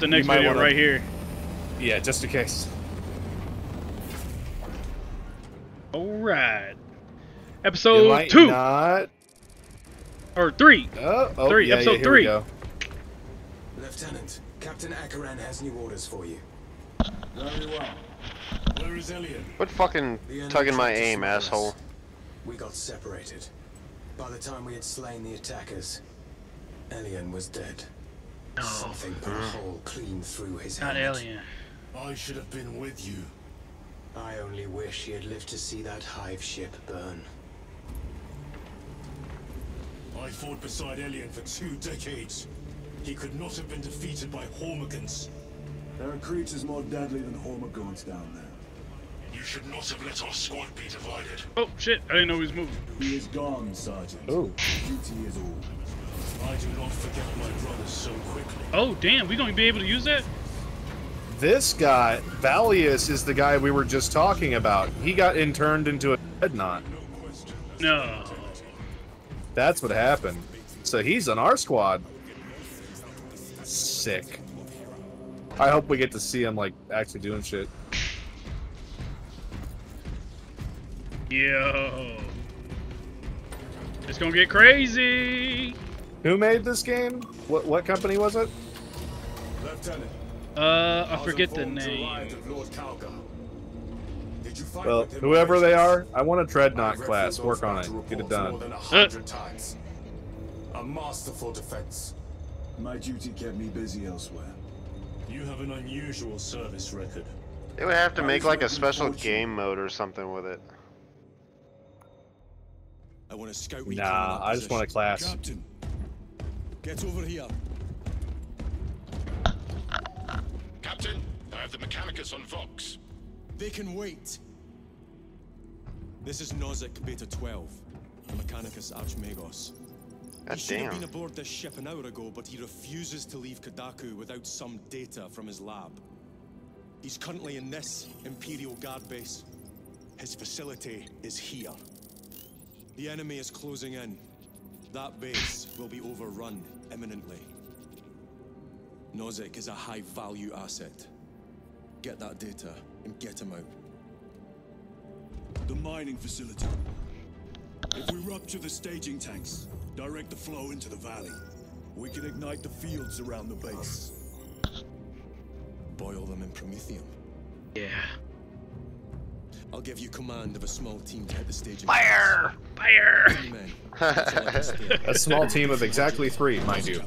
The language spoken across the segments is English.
put the next might video wanna- right here. Yeah, just in case. All right. Episode two not. or three. Oh, oh, Three, yeah, episode yeah, here three. We go. Lieutenant, Captain Akaran has new orders for you. Very well. Where is Elian? Quit fucking tugging my aim, asshole. We got separated. By the time we had slain the attackers, Elian was dead. Oh. Something put a hole clean through his Not helmet. alien. I should have been with you. I only wish he had lived to see that hive ship burn. I fought beside Elian for two decades. He could not have been defeated by Hormagaunts. There are creatures more deadly than Hormagaunts down there. You should not have let our squad be divided. Oh shit! I didn't know he was moving. He is gone, Sergeant. Ooh. Duty is all. So quickly. Oh damn! We gonna be able to use that? This guy, Valius, is the guy we were just talking about. He got interned into a dreadnought. No question. No. That's what happened. So he's on our squad. Sick. I hope we get to see him like actually doing shit. Yo. It's gonna get crazy. Who made this game? What what company was it? Lieutenant, Uh, I forget the name. Lord Did you fight Well, whoever they are, I want a dreadnought class. Work on it. Get it More done. than a hundred times. A masterful defense. My duty kept me busy elsewhere. You have an unusual service record. They would have to make like a special forward game mode or something with it. I want to scout Nah, I just want a class. Captain, get over here. Captain, I have the Mechanicus on Vox. They can wait. This is Nozick Beta 12, the Mechanicus Archmagos. God he should have been aboard this ship an hour ago, but he refuses to leave Kadaku without some data from his lab. He's currently in this Imperial Guard base. His facility is here. The enemy is closing in. That base will be overrun imminently. Nozick is a high-value asset. Get that data and get him out. The mining facility. If we rupture the staging tanks, direct the flow into the valley, we can ignite the fields around the base. Boil them in promethium. Yeah. I'll give you command of a small team to hit the staging. Fire! Fire! tanks. Three men. That's all I can spare. A small team of exactly three, mind you.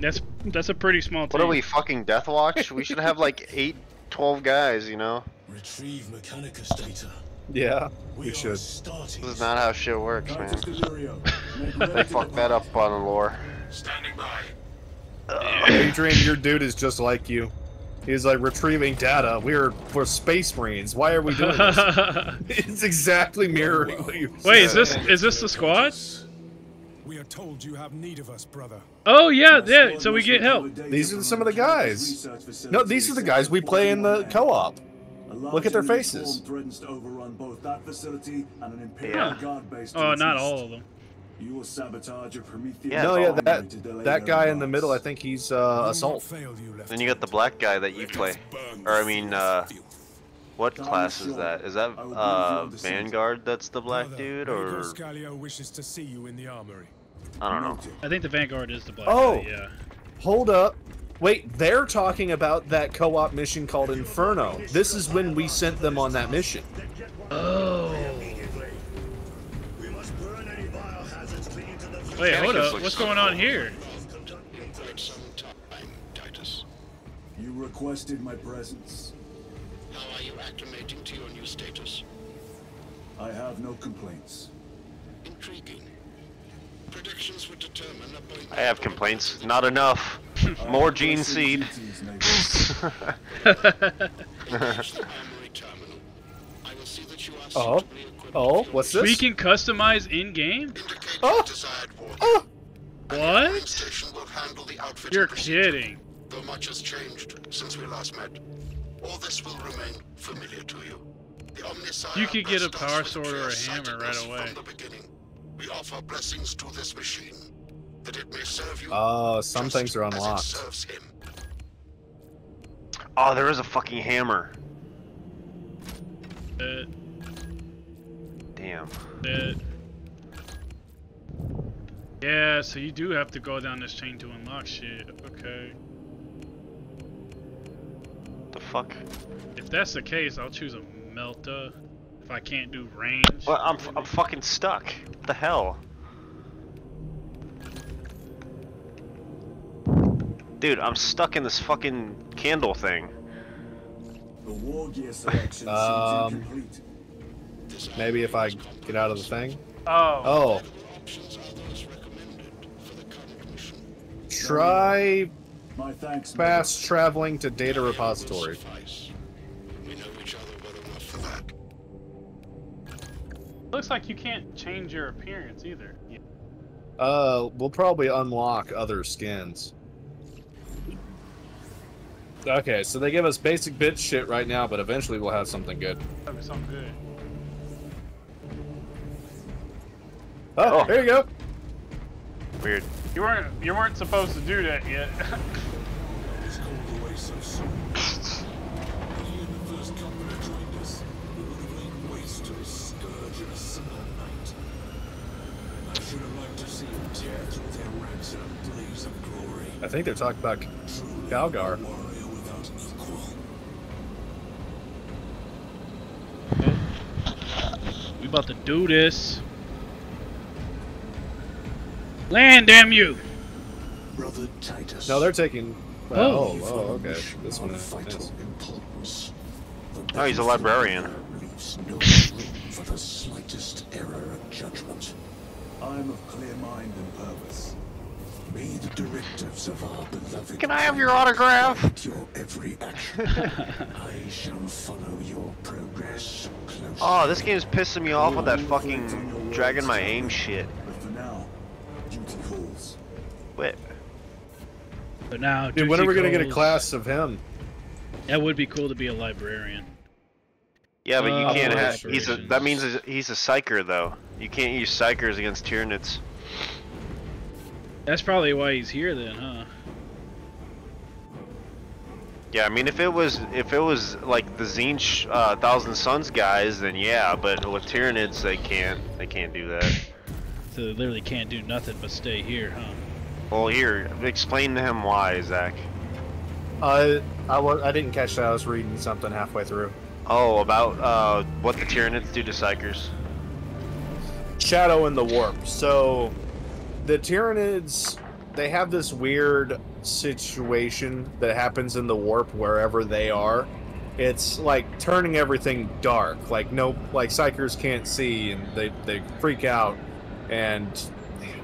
That's that's a pretty small team. What are we, fucking Death Watch? We should have like 8, 12 guys, you know? Retrieve Mechanicus data. Yeah, We, we should. starting. This is not how shit works, man. Titus Delirio, make They fucked that up on the lore. Standing by. Adrian, your dude is just like you. He's like retrieving data. We're we're space marines. Why are we doing this? it's exactly mirroring what you Wait, is this is this the squad? We are told you have need of us, brother. Oh yeah, yeah. So we get help. These are some of the guys. No, these are the guys we play in the co-op. Look at their faces. threatens to overrun both that facility and an Imperial Yeah. Guard base Oh, not all of them. You will sabotage your promethium. Yeah, no, yeah, that that their guy in the middle, I think he's uh, We will not assault. you, Then you got the black guy that you play. Or I mean, uh, what class is that? Is that uh Vanguard? That's the black dude, Major or Scalio wishes to see you in the armory. I don't know. I think the Vanguard is the black Oh. guy, yeah. Hold up. Wait, they're talking about that co-op mission called Inferno. This is when we sent them on that mission. Oh. We must burn any biohazards clinging to the Wait, hold up. What's going on here? quite some time, Titus. You requested my presence. How are you acclimating to your new status? I have no complaints. Intriguing. Predictions would determine a point. I have complaints. Not enough. More gene seed. duties, neighbors. Reach the armory terminal. I will see that you are Oh. Suitably equipped Oh, what's this? We can customize in game. Oh. your desired warning. Oh, And the armoring What? will handle the outfitting You're kidding. Though much has changed since we last met. All this will remain familiar to you. The You could get a power sword or a hammer right away. From the beginning, we offer blessings to this machine, that it may serve you. Uh, some things are unlocked. him. Oh, there is a fucking hammer. Dead. Damn. Dead. Yeah, so you do have to go down this chain to unlock shit. Okay. The fuck? If that's the case, I'll choose a Melta. If I can't do range. Well, I'm I'm fucking stuck. What the hell? Dude, I'm stuck in this fucking candle thing. The war gear selection Um, seems incomplete. Maybe if I get out of the thing. Oh. Oh. Try My thanks. fast traveling to data repository. We know each other well enough for that. Looks like you can't change your appearance either. Yeah. Uh, we'll probably unlock other skins. Okay, so they give us basic bitch shit right now, but eventually we'll have something good. That'd be something good. Oh, Oh. there you go. Weird. You weren't you weren't supposed to do that yet. It's called away so soon. He and the first company joined us. We would have laid waste to the scourge in a single night. I should have liked to see him tear through their ranks in a of glory. I think they're talking about Galgar. a warrior we about to do this. Land, damn you! Brother Titus. No, they're taking. Oh. Oh, oh, okay. This one is. vital is- importance. The Oh, he's a librarian. leaves no room for the slightest error of judgment. I'm of clear mind and purpose. May the directives of our beloved Can I have your autograph? your every action. I shall follow your progress closely. Oh, this game's pissing me off with that fucking dragging my aim shit. But for now, duty calls. Wait. But now, Dude, when are we gonna get a class of him? That would be cool to be a librarian. Yeah, but you Uh, can't have. He's a. That means he's a- he's a psyker though. You can't use psykers against Tyranids. That's probably why he's here then, huh? Yeah, I mean if it was if it was like the Tzeentch uh, Thousand Suns guys, then yeah. But with Tyranids, they can't. They can't do that. So they literally can't do nothing but stay here, huh? Well, here, explain to him why, Zach. Uh, I was. I didn't catch that. I was reading something halfway through. Oh, about uh, what the Tyranids do to psykers. Shadow in the Warp. So, the Tyranids, they have this weird situation that happens in the Warp wherever they are. It's like turning everything dark. Like no, like psykers can't see, and they they freak out, and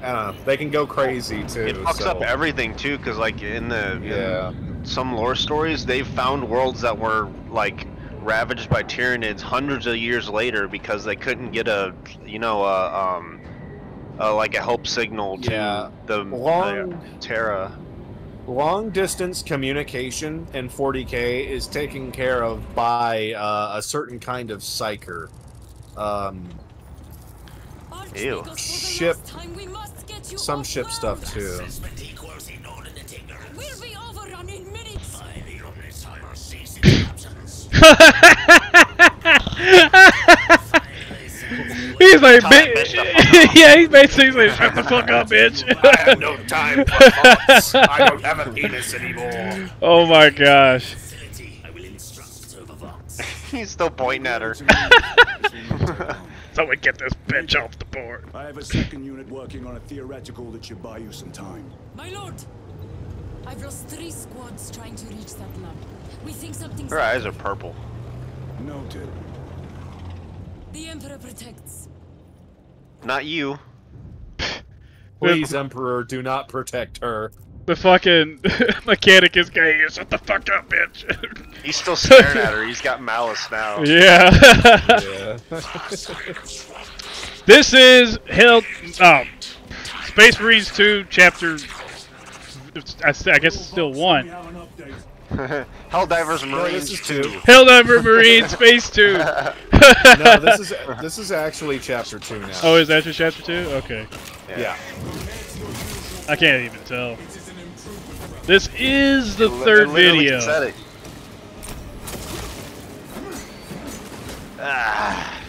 I don't know. They can go crazy too. It fucks so- up everything too, because like in the in Yeah. some lore stories, they've found worlds that were like ravaged by Tyranids hundreds of years later because they couldn't get a you know a um uh, like a help signal to Yeah. the Long- uh, Terra. Long distance communication in 40k is taken care of by uh, a certain kind of psyker. Um, Ew. ship, some ship stuff too. We'll be overrun in minutes. He's like, bitch. bitch, the fuck up. yeah, he's basically like, shut the fuck up, bitch. I have no time for thoughts. I don't have a penis anymore. oh my gosh. He's still pointing at her. Someone get this bitch off the board. I have a second unit working on a theoretical that should buy you some time. My lord, I've lost three squads trying to reach that lab. We think something's Her eyes are purple. Noted. The Emperor protects. Not you. Please, Emperor, do not protect her. The fucking mechanic is gay. Shut the fuck up, bitch. He's still staring at her. He's got malice now. yeah. Yeah. this is Hell. Oh, Space Marines 2, Chapter. I guess it's still We one. have an update. Helldivers No, Marines is 2. two. Helldiver Marine Space 2. no, this is this is actually chapter two now. Oh, is that your chapter 2? Okay. yeah. I can't even tell. This is the third video. Ah.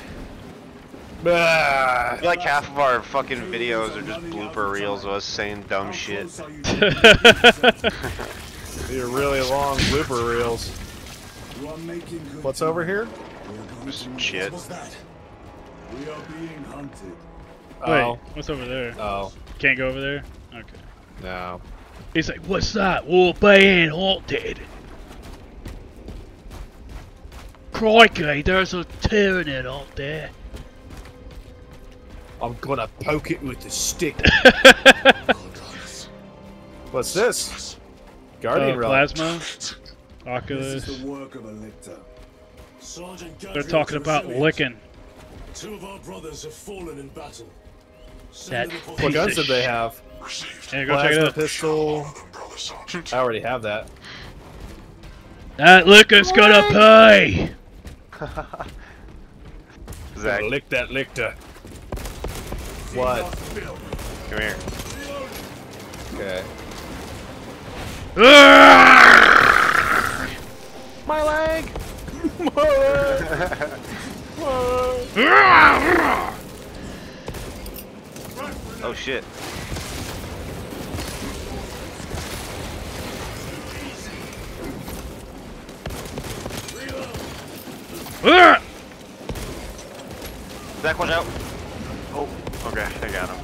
Ah. like half of our fucking videos are just blooper reels of us saying dumb shit. These are really long blooper reels. What's over here? Shit. We are being hunted. Wait, oh. what's over there? Oh. Can't go over there? Okay. No. He's like, what's that? We're being haunted. Crikey, there's a Tyranid out there. I'm gonna poke it with a stick. What's this? Guardian Uh, relic. plasma? This Oculus. is the work of a lictor. Sergeant They're talking about licking. Two of our brothers have fallen in battle. That Send What guns of did they shit. have? Received. Yeah, go check it out. pistol. I already have that. That licker's gonna pay! Zach, Gonna lick that lictor. What? come here. Okay. Ah! My leg! Ah! Ah! Oh shit. Zach, watch out! Oh, okay, I got him.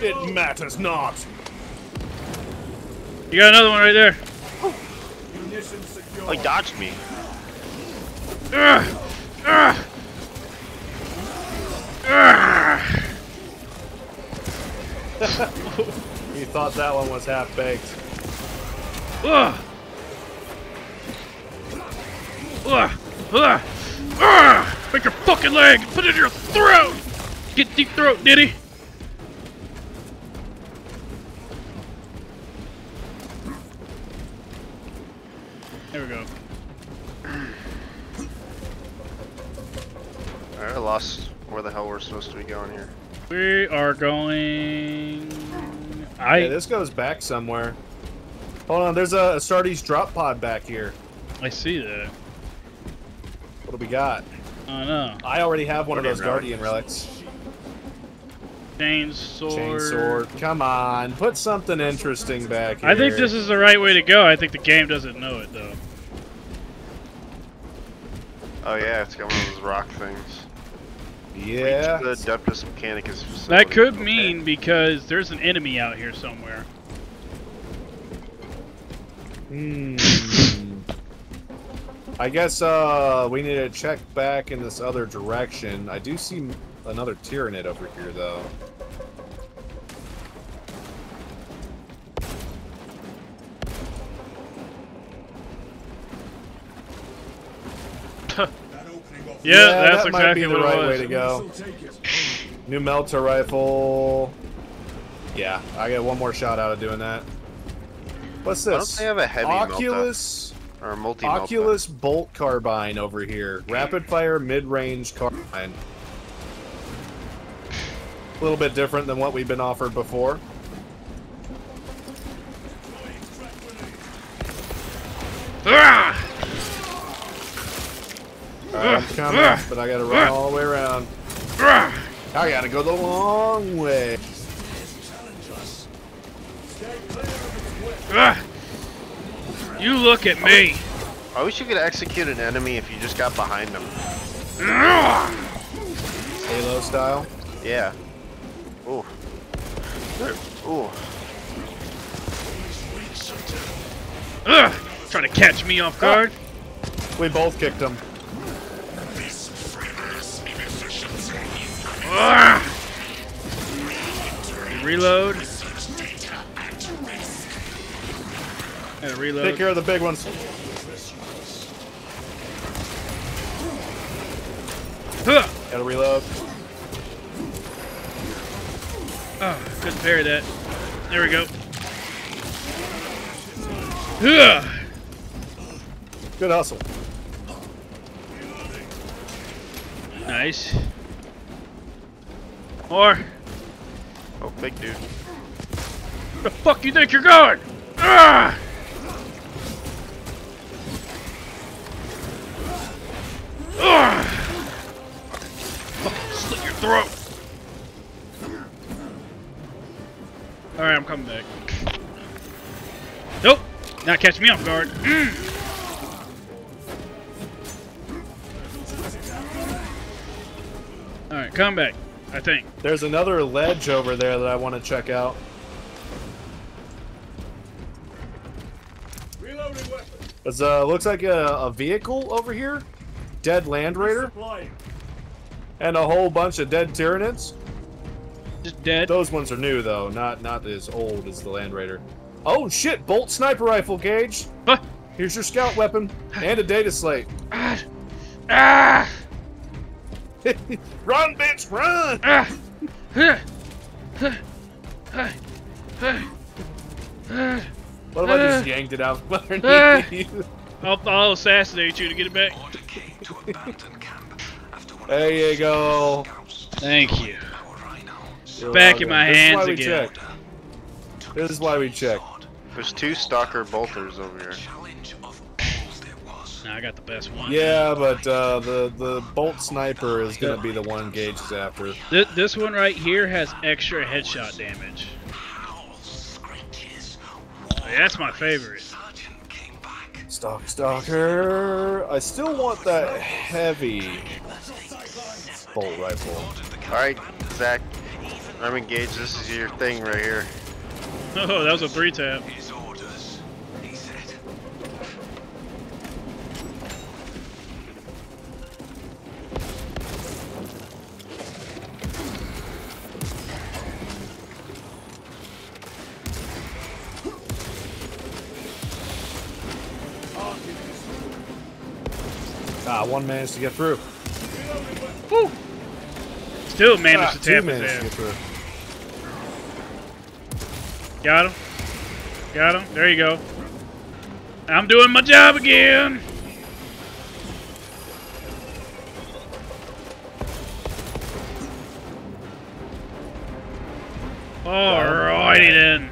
It matters not. You got another one right there. Oh, he dodged me. You thought that one was half baked. Ugh. Ugh. Ugh. Ugh. Make your fucking leg put it in your throat! Get deep throat, Diddy! Are going. I. Yeah, this goes back somewhere. Hold on, there's a Astartes drop pod back here. I see that. What do we got? I know. I already have one of those Guardian Guardian relics. Chain sword. Chain sword. Come on, put something interesting back here. I think this is the right way to go. I think the game doesn't know it though. Oh yeah, it's got one of those rock things. Yeah. Reach the Adeptus Mechanicus facility. That could Okay. mean because there's an enemy out here somewhere. Hmm. I guess uh we need to check back in this other direction. I do see another Tyranid over here though. Yeah, that's that might be the right it way to go. New melter rifle. Yeah, I get one more shot out of doing that. What's Why don't this? they have a heavy Oculus Or a multi Oculus bolt carbine over here. Rapid fire mid-range carbine. A little bit different than what we've been offered before. Ah! Uh, Alright, I'm coming, but I gotta run all the way around. I gotta go the long way. You look at me. I wish you could execute an enemy if you just got behind them. Halo style. Yeah. Ooh. Ooh. Ugh! Trying to catch me off guard. We both kicked him. Reload. Gotta reload. Take care of the big ones. Huh! Gotta reload. Oh, couldn't parry that. There we go. Good hustle. Nice. More. Oh, big dude. The fuck you think you're going? Ah! Ah! Slit your throat. Alright, I'm coming back. Nope. Not catch me off guard. Mm. Alright, come back. I think. There's another ledge over there that I want to check out. Reloading weapon. It's uh looks like a, a vehicle over here. Dead Land Raider. And a whole bunch of dead Tyranids. Just dead. Those ones are new though, not not as old as the Land Raider. Oh shit, Bolt sniper rifle, Gage. Huh? Here's your scout weapon and a data slate. Ah! Ah! run, bitch, run! Ah! What if I just Uh, yanked it out from underneath you? I'll, I'll assassinate you to get it back. Order came to abandon camp after one There you go. Thank you. You're Back in my This hands again. check. This is why we check. There's two stalker bolters over here. Now I got the best one. Yeah, but uh, the the bolt sniper is gonna be the one Gage is after. Th- this one right here has extra headshot damage. Howl screeches. Yeah, that's my favorite. Sergeant came back. Stalker, stalker. I still want that heavy bolt rifle. Alright, Zach. I'm engaged. This is your thing right here. Oh, that was a three tap. One managed to get through. Woo! Still managed Ah, to tap his managed to ass. get through. Got him. Got him. There you go. I'm doing my job again. Alrighty then.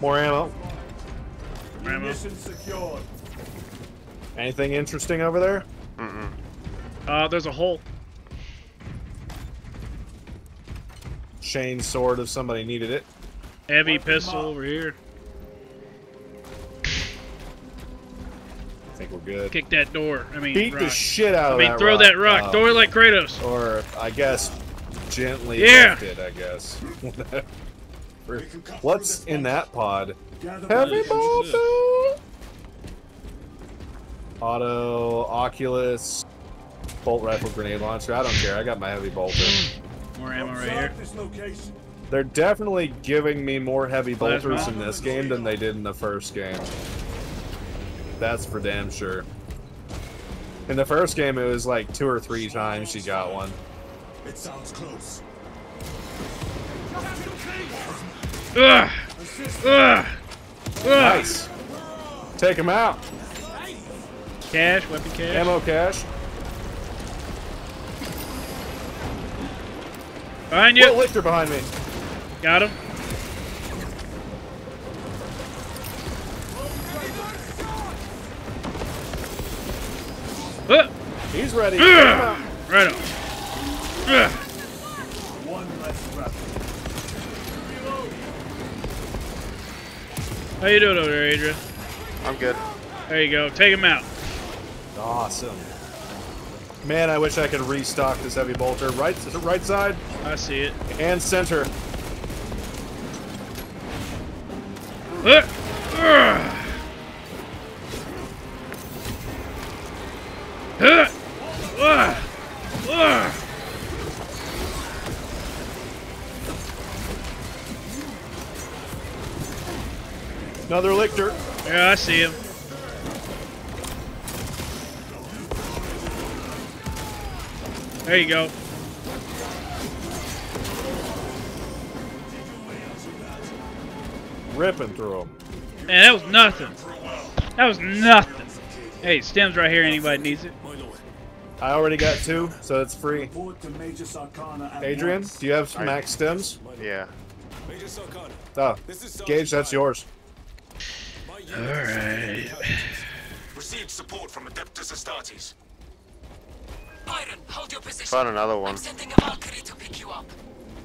More ammo. Rambo. Mission secured. Anything interesting over there? Mm-mm. Uh, there's a hole. Shane's sword if somebody needed it. Heavy pistol over here. I think we're good. Kick that door. I mean, Beat rock. the shit out I of mean, that throw rock. that rock. Uh, throw it like Kratos. Or, I guess, gently Yeah. lift it, I guess. We can cut What's in that pod? Heavy the bolter! Auto, Oculus, bolt rifle, grenade launcher. I don't care. I got my heavy bolter. More ammo right Observe here. this location. They're definitely giving me more heavy Plasma. bolters in this game than they did in the first game. That's for damn sure. In the first game, it was like two or three times she got one. It sounds close. Ugh! Ugh! Ugh! Nice. Take him out. Cache, weapon cache. Ammo cache. Behind Will you. lictor behind me. Got him. Uh, He's ready. Take him out. right on. Ugh. One less weapon. How you doing over there, Adrian? I'm good. There you go. Take him out. Awesome. Man, I wish I could restock this heavy bolter. Right, right side I see it. and center. Uh. Uh, uh, uh. Another lictor. Yeah, I see him. There you go. Ripping through them. Man, that was nothing. That was nothing. Hey, stems right here. Anybody needs it? I already got two, so it's free. Report to Major Sarkana at Adrian, do you have some max stems? Yeah. Oh, this is Sergeant Gage, that's yours. My unit All is right. intelligence. Received support from Adeptus Astartes. Byron, hold your position. Found another one. I'm sending a Valkyrie to pick you up.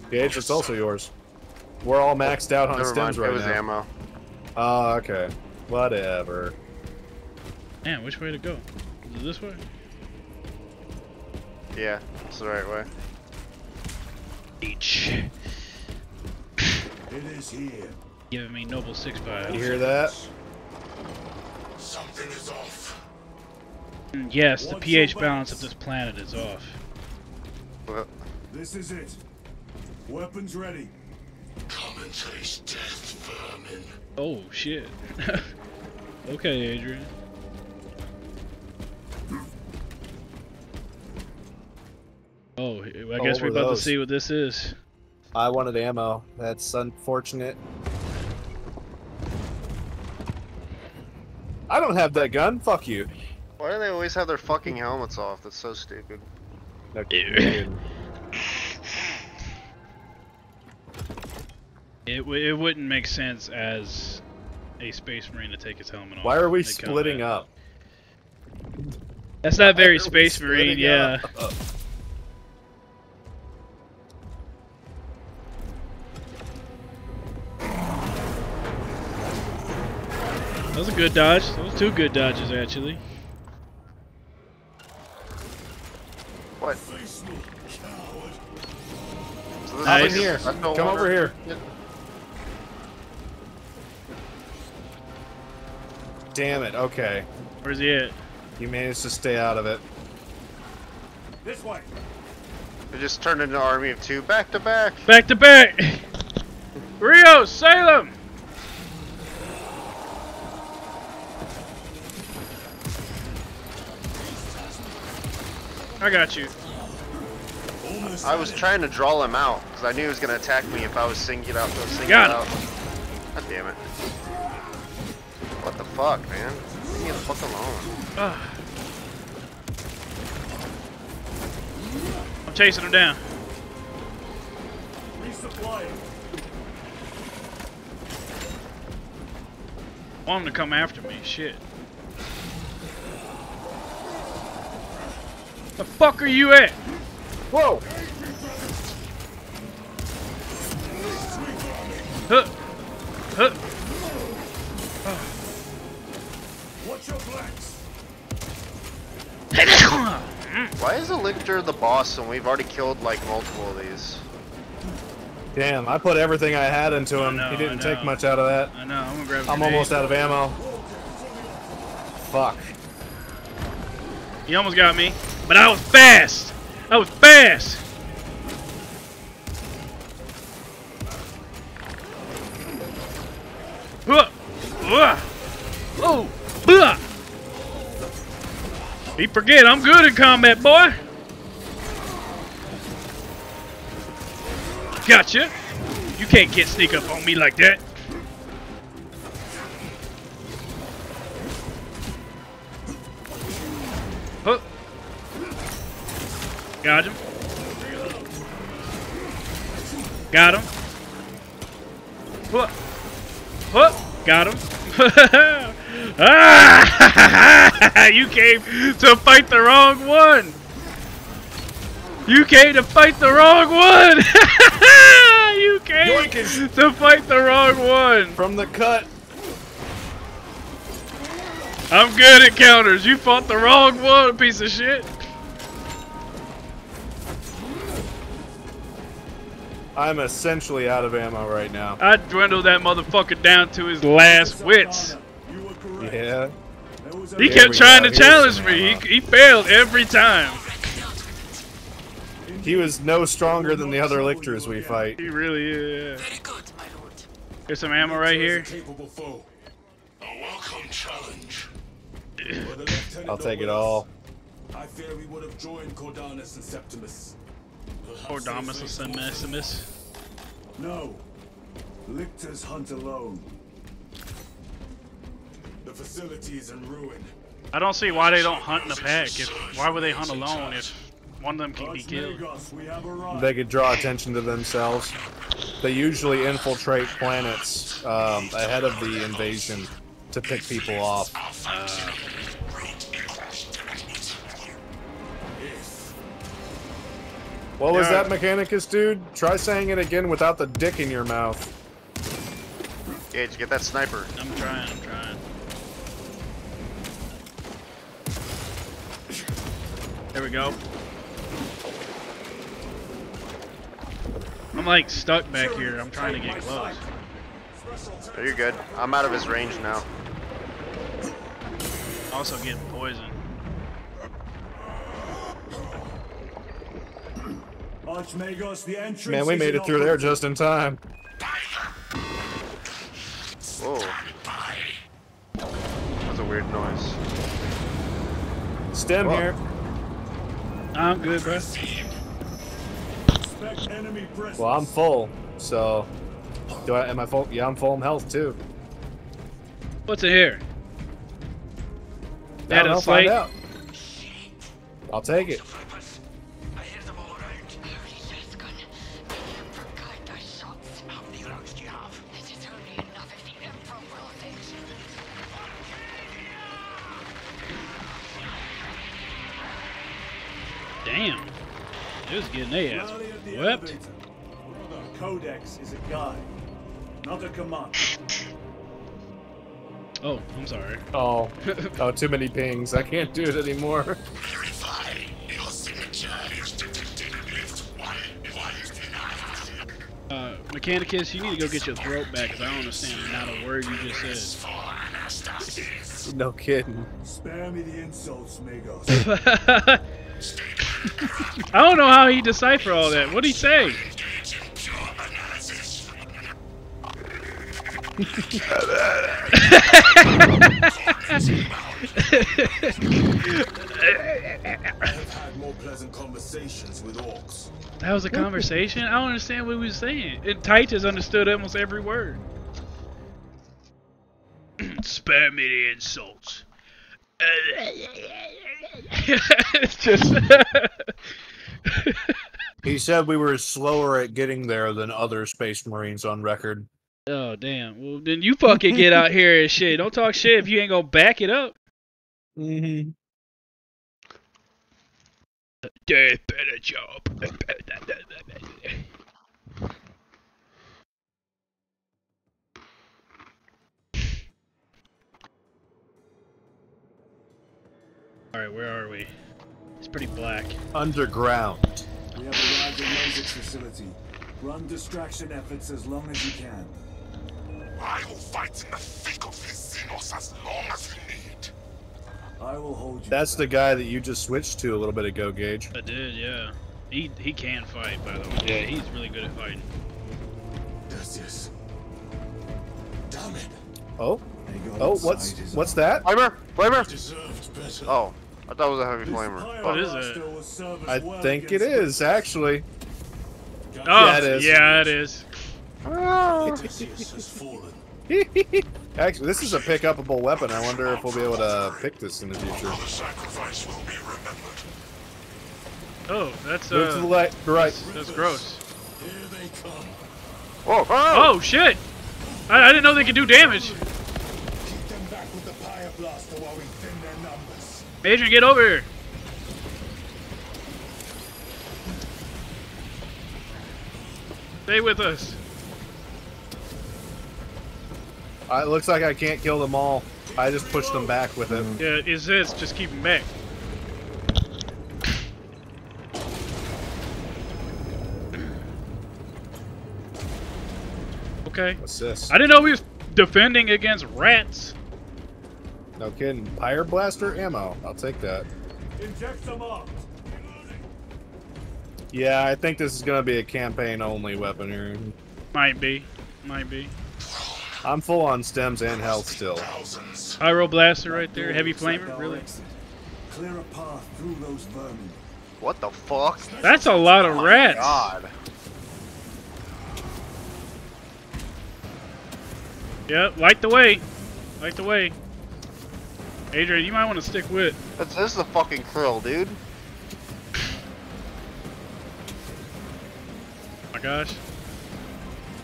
Gage, it's also yours. We're all maxed out on Never mind. stims It right was now. ammo. Oh, okay. Whatever. Man, which way to go? Is it this way? Yeah, it's the right way. Each. It is here. Giving me noble six You hear that? Something is off. Yes, the pH balance of this planet is off. Well, This is it. Weapons ready. Come and taste death, vermin. Oh shit. okay, Adrian. Oh, I oh, guess what we're were about those? to see what this is. I wanted ammo. That's unfortunate. I don't have that gun. Fuck you. Why do they always have their fucking helmets off? That's so stupid. No, Ew. kidding. It, w- it wouldn't make sense as a space marine to take his helmet off. Why are we splitting combat. up? That's not very Why are we space marine, splitting yeah. up? That was a good dodge. That was two good dodges actually. What? Face me, coward. So Nice. is- Come here. I don't Come wonder- over here. Damn it. Okay. Where's he at? You managed to stay out of it. This way. It just turned into an army of two, back to back. Back to back! Rio, Salem! I got you. I was trying to draw him out because I knew he was gonna attack me if I was singled out. Got out. God damn it! What the fuck, man? Leave me the fuck alone. I'm chasing him down. Resupplying. Want him to come after me. Shit. The fuck are you at? Whoa! Huh. Huh. Watch your flanks. Why is Elictor the boss and we've already killed like multiple of these? Damn, I put everything I had into him. know, he didn't take much out of that. I know, I'm gonna grab a I'm almost out of ammo. Fuck. He almost got me, but I was fast. I was fast. He forget I'm good in combat, boy. Gotcha. You can't get sneak up on me like that. Came to fight the wrong one. You came to fight the wrong one. you came Yoinkers. to fight the wrong one. From the cut. I'm good at counters. You fought the wrong one, piece of shit. I'm essentially out of ammo right now. I dwindled that motherfucker down to his last wits. Sarkana, You were correct. Yeah. There was a He kept trying to challenge me. He, he failed every time. He was no stronger than the other lictors we fight. He really is. Very good, my lord. There's some ammo right here. A welcome challenge. Were the lieutenant I'll take it all. us, I fear we would have joined Cordanus and Septimus. Or Damas or No. Lictors hunt alone. The facility is in ruin. I don't see why they don't hunt in a pack. If why would they hunt alone if one of them can be killed? Archmagos, we have arrived. They could draw attention to themselves. They usually infiltrate planets um, ahead of the invasion to pick people off. What was Yeah. that, Mechanicus dude? Try saying it again without the dick in your mouth. Gage, get that sniper. I'm trying. I'm trying. There we go. I'm like stuck back here. I'm trying to get close. Oh, you're good. I'm out of his range now. Also getting poisoned. Archmagos, the entrance Man, we made it through there just in time. Whoa. That's a weird noise. Stem Whoa. here. I'm good, bro. Expect enemy presence. Well, I'm full, so do I? Am I full? Yeah, I'm full in health too. What's in here? I That don't find slate. out. I'll take it. Not a command. Oh, I'm sorry. Oh, oh, too many pings. I can't do it anymore. Verify your signature is detected and left. Why? Why is? Uh, Mechanicus, you need to go get your throat back because I don't understand not a word you just said. No kidding. Spare me the insults, Magos. I don't know how he decipher all that. What'd he say? That was a conversation? I don't understand what he was saying. And Titus understood almost every word. Spare me the insults. it's just. He said we were slower at getting there than other space marines on record. Oh, damn. Well, then you fucking get out here and shit. Don't talk shit if you ain't gonna back it up. Mm-hmm. Death better job. Alright, where are we? It's pretty black. Underground. we have arrived at Rosage facility. Run distraction efforts as long as you can. I will fight in the thick of these Xenos as long as you need. I will hold you. That's to the guy that you just switched to a little bit ago, Gage. I did, yeah. He he can fight, by the way. Yeah, he's really good at fighting. Decius. Damn it. Oh, Magos oh, what's side what's that? Flamer! Flamer! Deserved better. Oh, I thought it was a heavy This flamer. What is pyroblast it? will serve us I think it is actually. Oh, Yeah, it is. Yeah, it is. Odysseus has fallen. Actually, this is a pick upable weapon. I wonder if we'll be able to pick this in the future. The sacrifice will be remembered. Oh, that's Move to the uh, right. Right. that's, that's gross. Here they come. Whoa! Oh shit! I, I didn't know they could do damage. Keep them back with the pyroblaster while we thin their numbers. Adrian, get over here. Stay with us. Uh, it looks like I can't kill them all. I just pushed them back with it. Yeah, is this just keep him back? Okay. What's this? I didn't know we was defending against rats. No kidding. Pyroblaster ammo. I'll take that. Inject some up. Yeah, I think this is gonna be a campaign only weapon here. Might be. Might be. I'm full on stems and health still. Thousands. Pyro blaster right there. Heavy Looks flamer. Really? Clear a path through those vermin. What the fuck? That's a lot of oh rats. God. Yeah, light the way. Light the way. Adrian, you might want to stick with. That's this is a fucking krill, dude. Oh my gosh.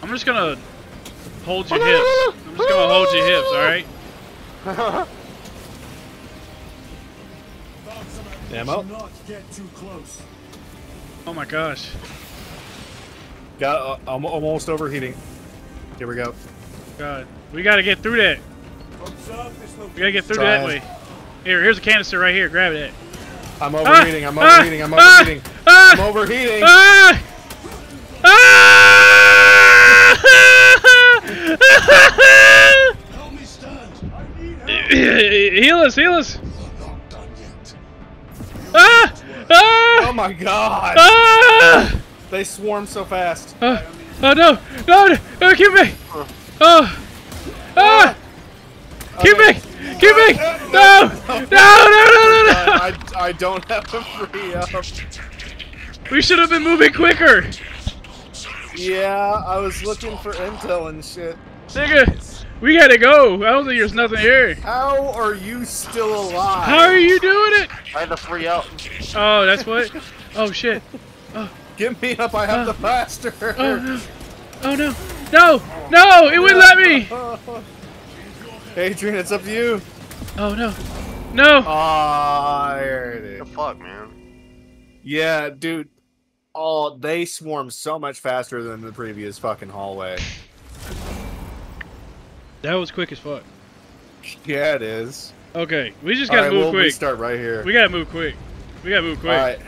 I'm just gonna hold your hips. I'm just gonna hold your hips, alright? Ammo? Do not get too close. Oh my gosh. Got. Uh, I'm almost overheating. Here we go. God. We gotta get through that. We gotta get through that way. Here, here's a canister right here. Grab it. I'm overheating. I'm Ah! overheating. I'm Ah! overheating. Ah! I'm overheating. Ah! Ah! Help me stand. I need help. Heal us, heal us. Ah! Ah! Oh my god! Ah! They swarm so fast. Oh, oh no! No! No! no keep me! Oh! Ah! Keep me! Keep me! No! No! No! No! No! no. I, I don't have a free up. We should have been moving quicker! Yeah, I was looking for intel and shit. Nigga! We gotta go! I don't think there's nothing here. How are you still alive? How are you doing it? I had to free out. Oh, that's what? Oh shit. Get me up, I have the uh, faster. Oh no. Oh no. No! No! It wouldn't let me! Adrian, it's up to you. Oh no. No! Ah, there it The fuck, man. Yeah, dude. Oh, they swarm so much faster than the previous fucking hallway. That was quick as fuck. Yeah, it is. Okay, we just gotta Alright, move we'll quick. restart right here. We gotta move quick. We gotta move quick. Alright.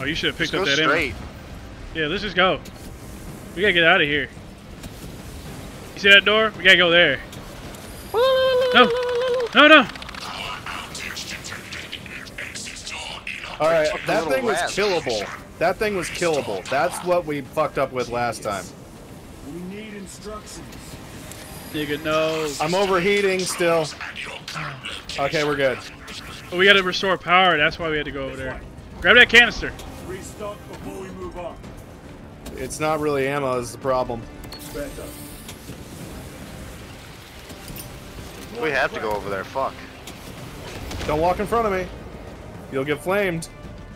Oh, you should have picked Just up go that ammo. straight. Yeah, let's just go. We gotta get out of here. You see that door? We gotta go there. No! No, no! Alright, that thing was killable. That thing was killable. That's what we fucked up with last time. We need instructions. Nigga, no. I'm overheating still. Okay, we're good. Oh, we gotta restore power. That's why we had to go over there. Grab that canister. Restock before we move on. It's not really ammo is the problem. We have to go over there. Fuck. Don't walk in front of me. You'll get flamed.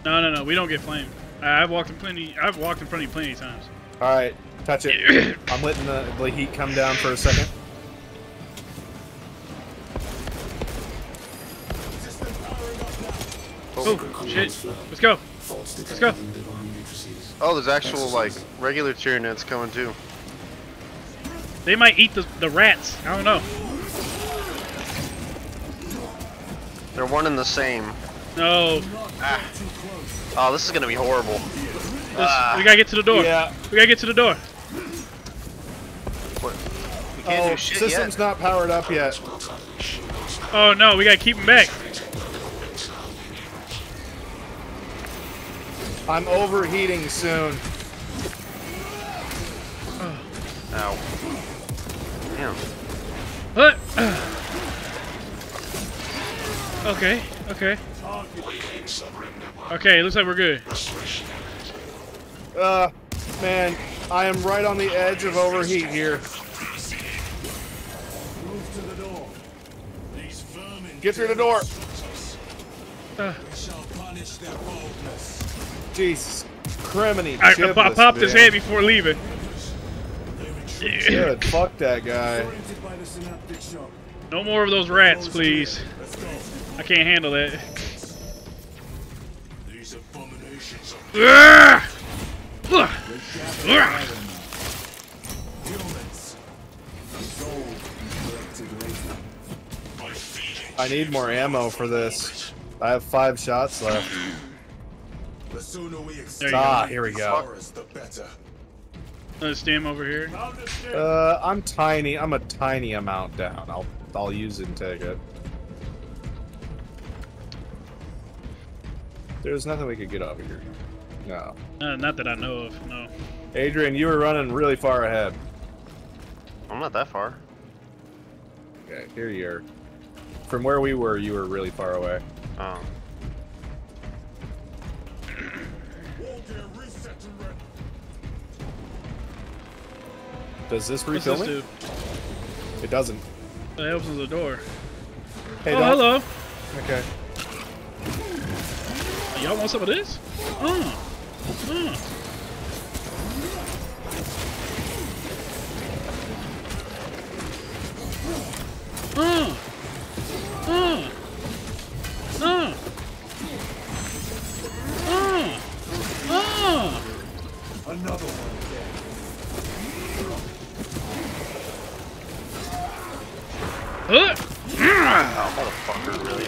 No, no, no. We don't get flamed. I- I've walked in plenty. I've walked in front of you plenty of times. Alright, touch it. I'm letting the, the heat come down for a second. Oh shit! Let's go. Let's go. Oh, there's actual like regular Tyranids coming too. They might eat the the rats. I don't know. They're one and the same. No. Ah. Oh, this is gonna be horrible. This, Ah. we gotta get to the door. Yeah. We gotta get to the door. What? We can't Oh, do shit system's yet. not powered up yet. Oh no, we gotta keep them back. I'm overheating soon. Ow. Damn. What? okay. Okay. Okay. Looks like we're good. Uh, man, I am right on the edge of overheat here. Move to the door. These vermin Get through the door. Uh, Jesus. Criminy. I, I, I popped his head before leaving. Good. Fuck that guy. Oriented by the synaptic shock. No more of those rats, please. I can't handle that. These abominations feeding. I need more ammo for this. I have five shots left. The sooner we There you extend go. Ah, here we the go. forest, the better. Let's stand over here. Uh, I'm tiny. I'm a tiny amount down. I'll I'll use it and take it. There's nothing we could get over here. No. Uh, not that I know of. No. Adrian, you were running really far ahead. I'm not that far. Okay, here you are. From where we were, you were really far away. Oh. Does this What's refill this me? do? It doesn't. That opens the door. Hey, oh, don't- hello. Okay. Y'all want some of this? Uh, uh. Another one Uh, motherfucker, really?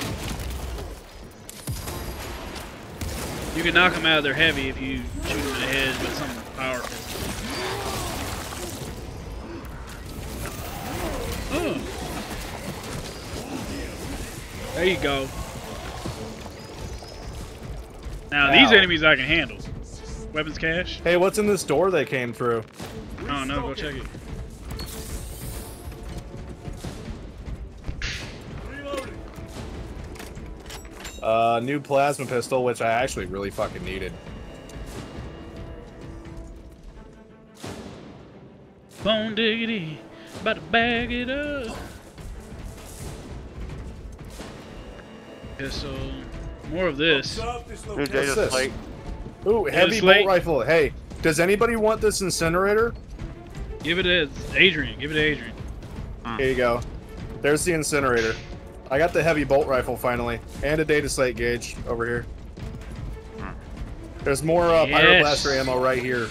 You can knock them out of their heavy if you shoot them in the head with something powerful. There you go. Now these enemies I can handle. Weapons cache? Hey, what's in this door they came through? Oh no, go check it. Uh, new plasma pistol, which I actually really fucking needed. Bone diggity, about to bag it up. Okay, so more of this. New What's this? Ooh, heavy bolt rifle. Hey, does anybody want this incinerator? Give it to Adrian. Give it to Adrian. Here you go. There's the incinerator. I got the heavy bolt rifle finally, and a data slate gauge over here. There's more uh, Yes. pyroblaster ammo right here.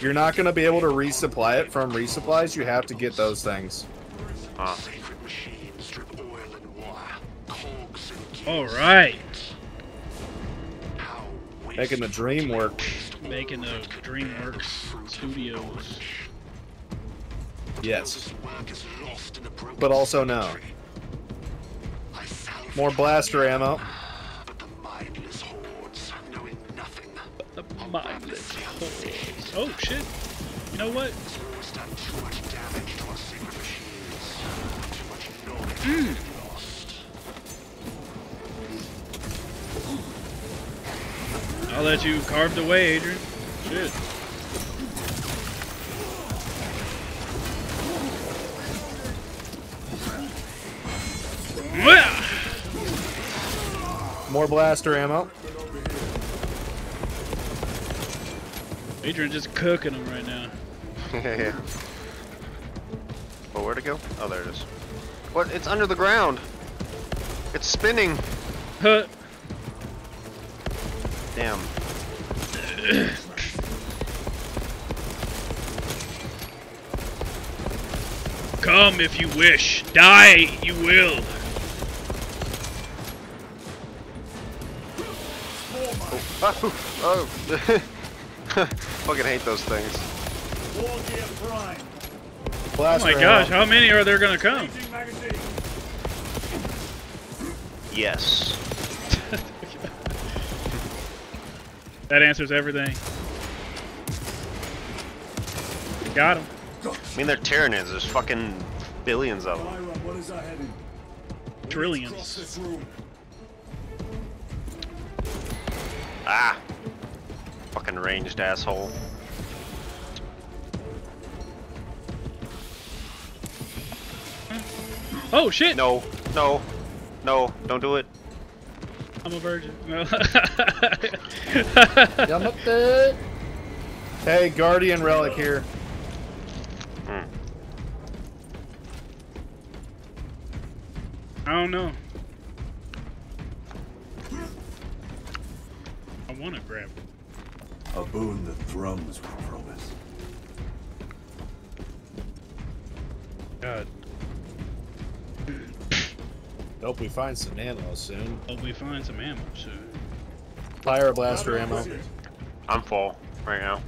You're not gonna be able to resupply it from resupplies. You have to get those things. Huh. Sacred machines strip oil and wire, cogs and All right, Making the dream work. Making the DreamWorks Studios. Yes, work is lost in a broken but also no. More blaster ammo. but the mindless hordes, knowing nothing, The mindless hordes. Oh shit! You know what? always I'll let you carve the way, Adrian. Shit. More blaster ammo. Adrian just cooking them right now. yeah. Oh, where'd it go? Oh, there it is. What? It's under the ground. It's spinning. Huh. Damn. Come if you wish. Die you will. Oh, oh. Fucking hate those things. Prime. Oh my gosh, how many are there gonna come? Yes. That answers everything. Got him. I mean, they're Tyranids. There's fucking billions of them. Chairon, what is our heading? Cross Trillions. Ah. Fucking ranged asshole. Oh shit! No, no, no, don't do it. I'm a virgin. Yamate. Hey, Guardian Relic here. Hmm. I don't know. I want to grab it. A boon that thrums with promise. God, Hope we find some ammo soon. hope we find some ammo soon. Pyroblaster ammo. I'm full right now.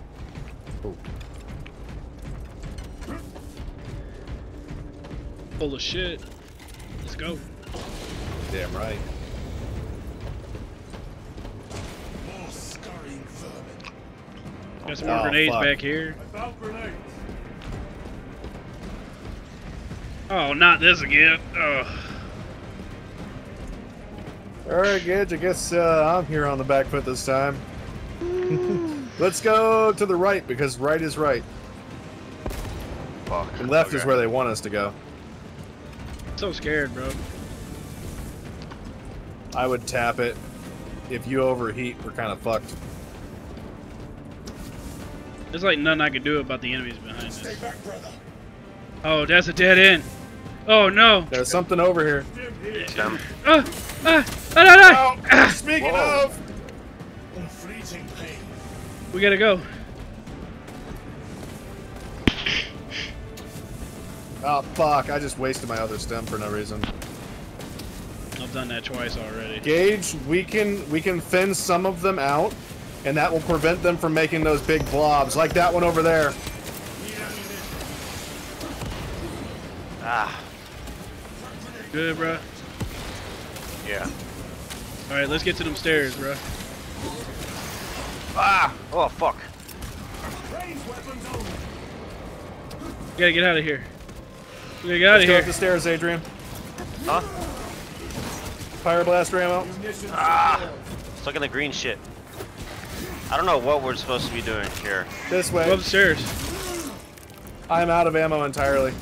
Full of shit. Let's go. Damn right. More scurrying vermin. Got some more Oh, grenades fuck. back here. I found grenades. Oh, not this again. Ugh. Alright, Gage, I guess uh, I'm here on the back foot this time. Let's go to the right, because right is right. Fuck. And left is where they want us to go. so scared, bro. I would tap it. If you overheat, we're kind of fucked. There's like nothing I can do about the enemies behind us. Back, Oh, that's a dead end. Oh no. There's something over here. Them. Ah, ah, ah, ah, ah. Speaking Whoa. of, Fleeting pain. We gotta go. oh fuck! I just wasted my other stem for no reason. I've done that twice already. Gage, we can we can thin some of them out, and that will prevent them from making those big blobs, like that one over there. Ah, Good, bro. yeah. All right, let's get to them stairs, bro. Ah! Oh, fuck. We gotta get out of here. We gotta get out Let's of go here. up the stairs, Adrian. Huh? Fire blast ammo. Ah! Stuck in the green shit. I don't know what we're supposed to be doing here. This way. Go way. upstairs. I'm out of ammo entirely.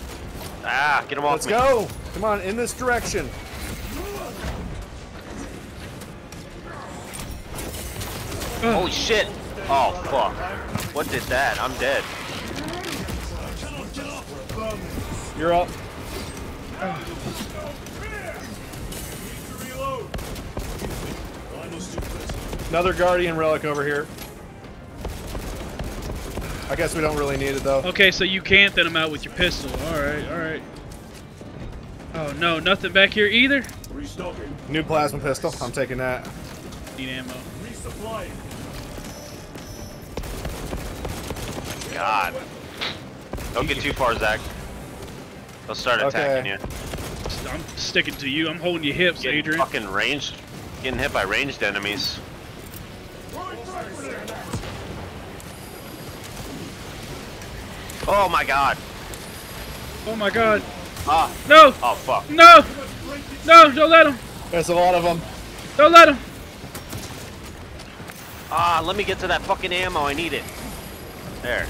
Ah, get him off Let's me. go. Come on, in this direction. Holy shit! Oh, fuck. What did that? I'm dead. You're up. Another guardian relic over here. I guess we don't really need it though. Okay, so you can thin them out with your pistol. All right, all right. Oh no, nothing back here either. Restocking. New plasma pistol. I'm taking that. Need ammo. Resupplying. God. Don't get too far, Zach. They'll start attacking Okay. you. I'm sticking to you. I'm holding your hips, Getting Adrian. fucking ranged. Getting hit by ranged enemies. Oh my god. Oh my god. Ah. No! Oh fuck. No! No! Don't let him! There's a lot of them. Don't let him! Ah, let me get to that fucking ammo. I need it. There.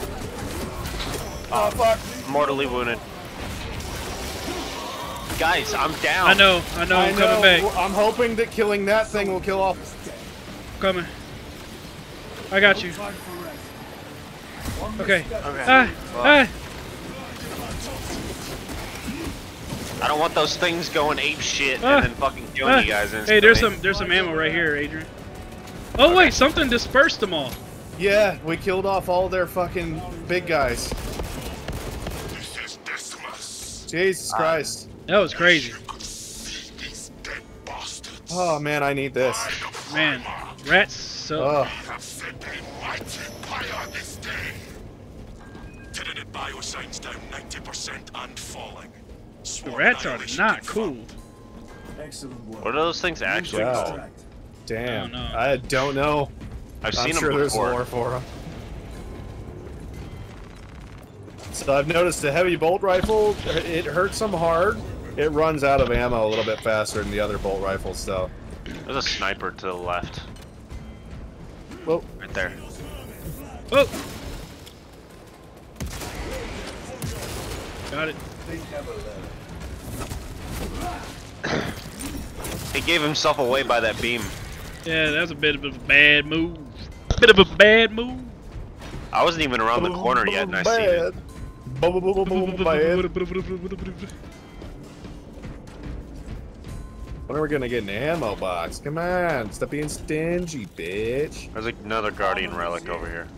Oh fuck. Mortally wounded. Guys, I'm down. I know, I know. I I'm know. coming back. I'm hoping that killing that thing will kill off. coming. I got you. Okay. Okay. Ah, Well, ah. I don't want those things going ape shit Ah. and then fucking killing Ah. you guys instantly. Hey, there's some there's some ammo right here, Adrian. Oh wait, something dispersed them all. Yeah, we killed off all their fucking big guys. This is Decimus. Jesus uh, Christ. That was crazy. These dead bastards. Oh man, I need this. Man, rats so Oh, have set a mighty fire this day. Biosigns down 90% and falling. the rats are not cool. Excellent. What are those things actually God. called? damn. I don't know. I don't know. I've I'm seen sure them there's before. lore for them. So I've noticed the heavy bolt rifle, it hurts them hard. It runs out of ammo a little bit faster than the other bolt rifles, though. There's a sniper to the left. Whoa. Right there. Oh. Got it. He gave himself away by that beam. Yeah, that was a bit of a bad move. Bit of a bad move. I wasn't even around the corner yet and I seen it. Bad. When are we gonna get an ammo box? Come on, stop being stingy, bitch. There's another guardian relic over here.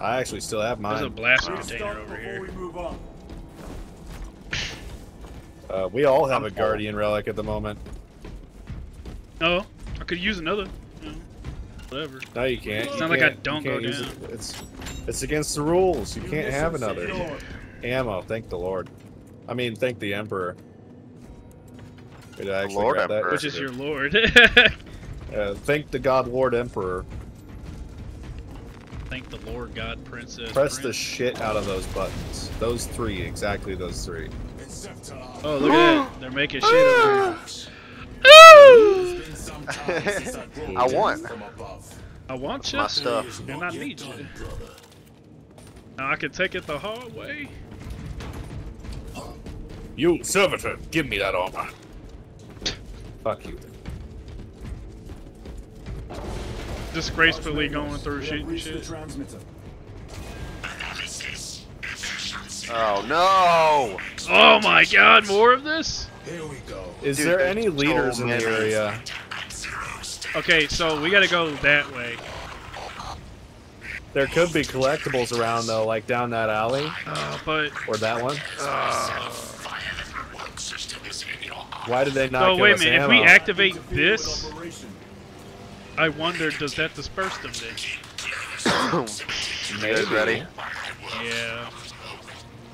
I actually still have mine. There's a mine. blaster Stop container over here. we move on. Uh, we all have I'm a full. guardian relic at the moment. Oh, I could use another. Yeah, Whatever. No, you can't. It's You not like I can't- you don't go down. it. It's it's against the rules. You can't have another Secured. Ammo. Thank the Lord. I mean, thank the Emperor. Wait, I actually Lord got that. Which is your lord. Uh, thank the God Lord Emperor. Thank the Lord God Princess. Press the shit out of those buttons. Those three, exactly those three. Oh, look at that. They're making shit over here. It's been some time since I brought want. I want you, My stuff. and I need you. Now I can take it the hard way. You servitor, give me that armor. Fuck you. Disgracefully going through shit and Reach the shit. transmitter. Oh no! Oh my god, more of this? Here we go. Is Dude, there there's any so leaders in the area? At zero state. Okay, so we gotta go that way. There could be collectibles around though, like down that alley Uh, but or that one. Violent work system is in your Why did they not so give wait a minute. If we activate this, I wonder does that disperse them then? You guys ready? Yeah.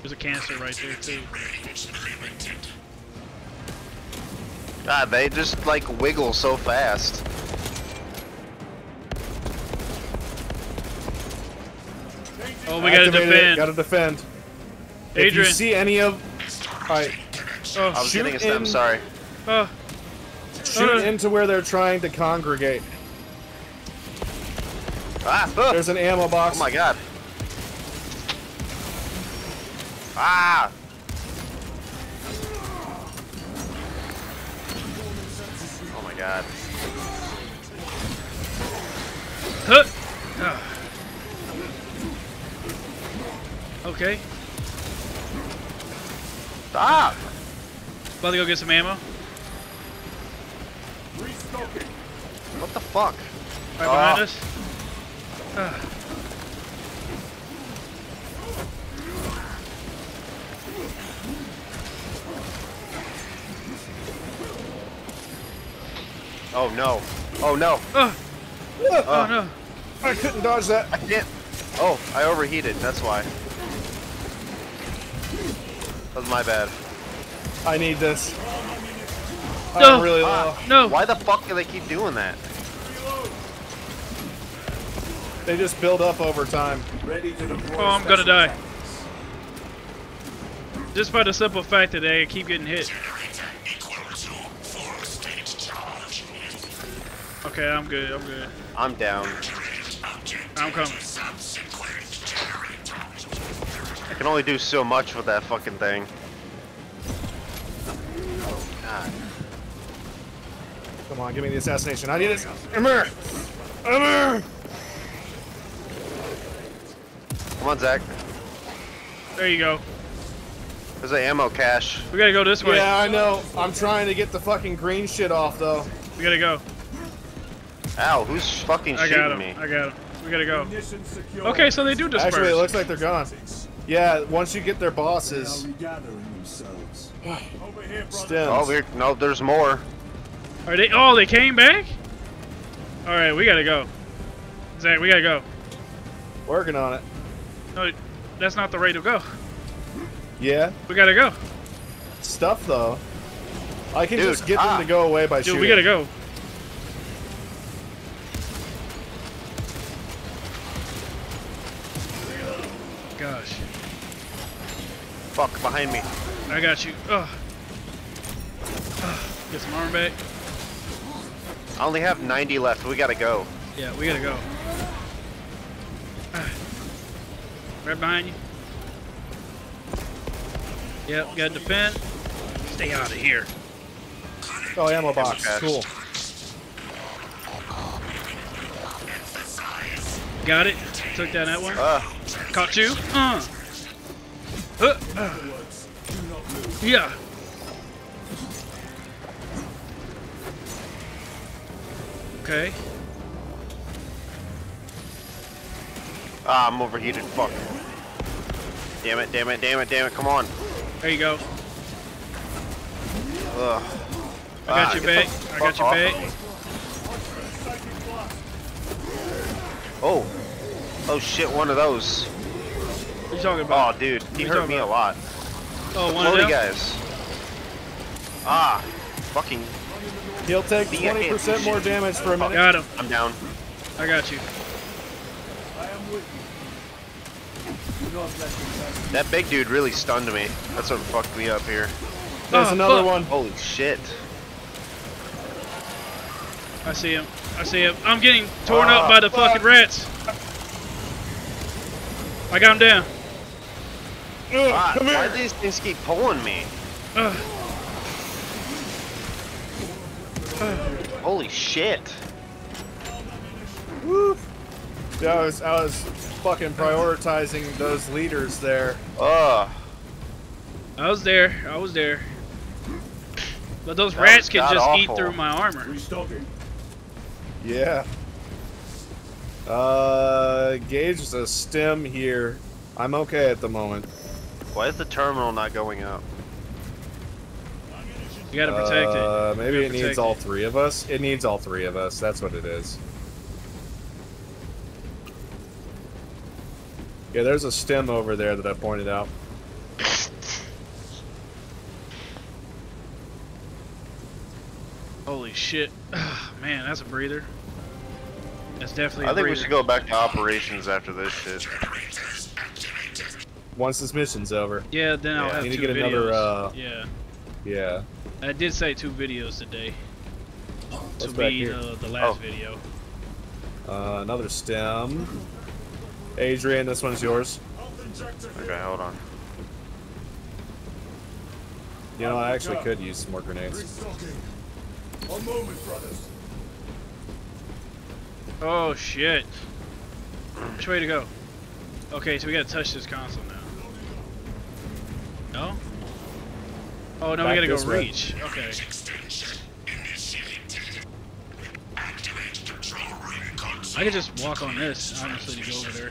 There's a cancer right there too. God, they just like wiggle so fast. Oh, we gotta Activate it, defend. Gotta defend. If you see any of, alright, I Oh, was Shoot getting a stem. in- Sorry. oh, shoot Uh. into where they're trying to congregate. Ah! ah, There's an ammo box. Oh my god. Ah! Oh my god. huh. Ah. Okay, Stop! About to go get some ammo. Restocking. What the fuck? Right behind Ah. us. Ah. Oh no. Oh no. Oh, Ah, oh no. I couldn't dodge that. I can't. Oh, I overheated. That's why. That's my bad. I need this. No. I'm really low. Ah, No. Why the fuck do they keep doing that? They just build up over time. Ready to deploy Oh, I'm gonna die. Just by the simple fact that they keep getting hit. Equal to full state charge. Okay, I'm good. I'm good. I'm down. I'm coming. I can only do so much with that fucking thing. Come on, give me the assassination. I need it. Come here. Come here. Come on, Zach. There you go. There's an ammo cache. We gotta go this way. Yeah, I know. I'm trying to get the fucking green shit off though. We gotta go. Ow, who's fucking I shooting got him. me? I got him. We gotta go. Okay, so they do disperse. Actually, it looks like they're gone. Yeah, once you get their bosses, regathering. Over here, brother. stems. Oh, we're no. There's more. Are they? Oh, they came back. All right, we gotta go. Zach, we gotta go. Working on it. No, that's not the way to go. Yeah, We gotta go. stuff though. I can Dude, just get ah. them to go away by Dude, shooting. we gotta go. Gosh, Fuck, behind me. I got you. Ugh. Ugh. Get some armor back. I only have 90 left. We gotta go. Yeah, we gotta go. Right behind you. Yep, gotta defend. Stay out of here. Oh, ammo box. cache. Cool. Got it. Took down that one. Uh, Caught you. Uh, uh. Yeah. Okay. ah, I'm overheated. Fuck. Damn it, damn it, damn it, damn it. Come on. There you go. Ugh. I got Ah, you get back. the I got fuck you off back. of me. Oh. Oh shit, one of those. What are you talking about? Oh, dude, he hurt me a about? lot. Oh, one of them. guys. Ah, fucking. He'll take 20% more damage for a minute. Got him. I'm down. I got you. I am with you. That big dude really stunned me. That's what fucked me up here. There's Oh, another fuck. one. Holy shit. I see him. I see him. I'm getting torn Ah, up by the fucking rats. I got him down. Ugh, Ah, why do these things keep pulling me? Ugh. Holy shit! Woo. Yeah, I was I was fucking prioritizing those leaders there. Ugh. I was there. I was there. But those That rats can just eat through my armor. Restocking. Yeah. Uh, Gage is a stem here. I'm okay at the moment. Why is the terminal not going up? You gotta protect Uh, it. maybe it needs protect all three of us. It needs all three of us. That's what it is. Yeah, there's a stem over there that I pointed out. Holy shit. Man, that's a breather. That's definitely a I think we should go back to operations after this shit. Once this mission's over. Yeah, then I'll Yeah. have Need to two get another, uh, Yeah. Yeah. I did say two videos today. What's to be uh, the last Oh. video. Uh, another stem. Adrian, this one's yours. Okay, hold on. You know, I actually could use some more grenades. Restocking. One moment, brothers. Oh shit. Which way to go? Okay, so we gotta touch this console now. No? Oh no, Back we gotta go this way. reach. Okay. Extension initiated. Activate control room console. I could just walk on this, honestly, to go over there.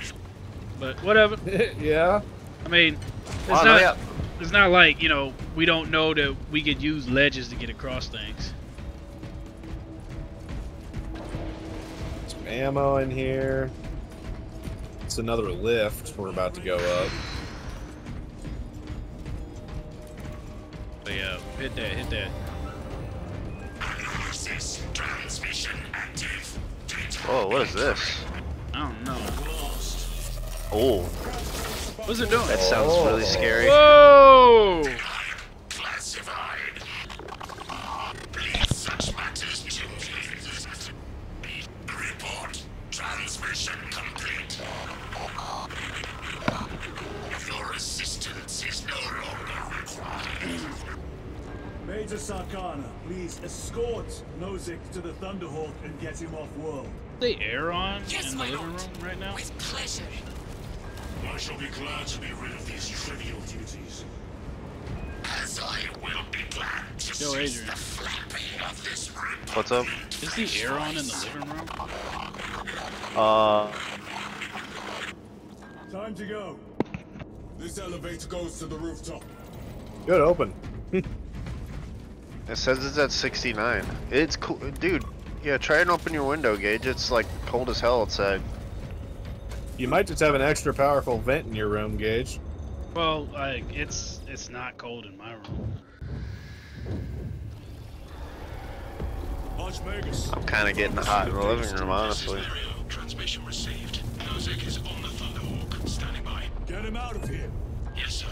But whatever. yeah. I mean, it's Come on, hurry not. up. It's not like you know we don't know that we could use ledges to get across things. Some ammo in here. It's another lift. We're about to go up. But yeah, hit that, hit that. Analysis transmission active. Data Whoa, what is this? I don't know. Oh, What's it doing? that sounds really scary. Whoa! Please escort Nozick to the Thunderhawk and get him off world. They air on Yes, in the my living lord. room right now. With pleasure. I shall be glad to be rid of these trivial duties. As I will be glad to Yo, cease Adrian. the flapping of this rip. What's up? Is the air on in the living room? Uh, Time to go. This elevator goes to the rooftop. Good open. it says it's at 69. It's cool, dude. Yeah, try and open your window, Gage. It's like cold as hell outside. You might just have an extra powerful vent in your room, Gage. Well, like it's it's not cold in my room. I'm kind of getting hot in the living room, honestly. Transmission received. Nozick is on the Thunderhawk. Standing by. Get him out of here. Yes, sir.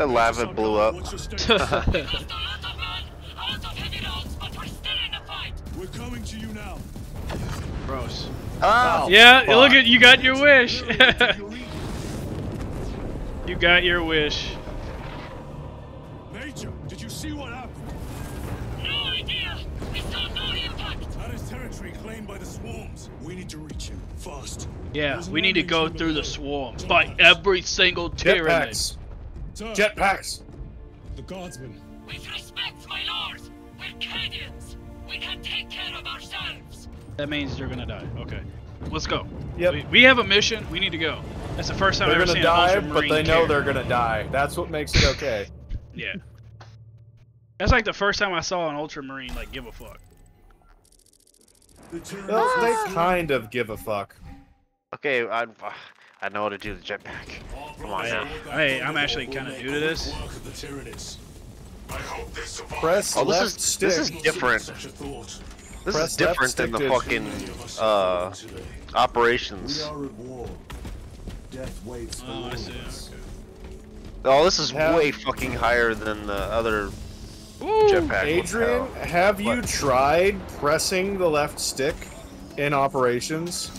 That lava blew up. What's your status? Lost a lot of men, a lot of heavy rounds, but we're still in the fight. We're coming to you now. Gross. Ah, yeah, fuck. look at you got your wish. Take your lead. you got your wish. Major, did you see what happened? No idea. We saw no impact. That is territory claimed by the swarms. We need to reach him fast. Yeah, There's we an need to go through the below. swarm, By every single tyrant. Jetpacks. Turn. Jetpacks. The guardsmen. With respect, my lord, we're Cadians. We can take care of ourselves. That means you're gonna die. Okay, let's go. Yep. We, we have a mission. We need to go. That's the first time They're I've ever gonna seen die, an but they know care. they're gonna die. That's what makes it okay. Yeah. That's like the first time I saw an Ultramarine like give a fuck. The Well, they kind of give a fuck. Okay, I, I know how to do the jetpack. Come on now. Hey, I'm actually kind of new to this. Work of the Tyranids. I hope they survive. Press Oh, this left is stick. this is different. Such a thought. This Press is different than the stick fucking Many of us uh operations. are at war. Death waits Oh, I see. us. Oh, this is Have- way fucking higher than the other Ooh, jetpack. Adrian, What have you What? tried pressing the left stick in operations?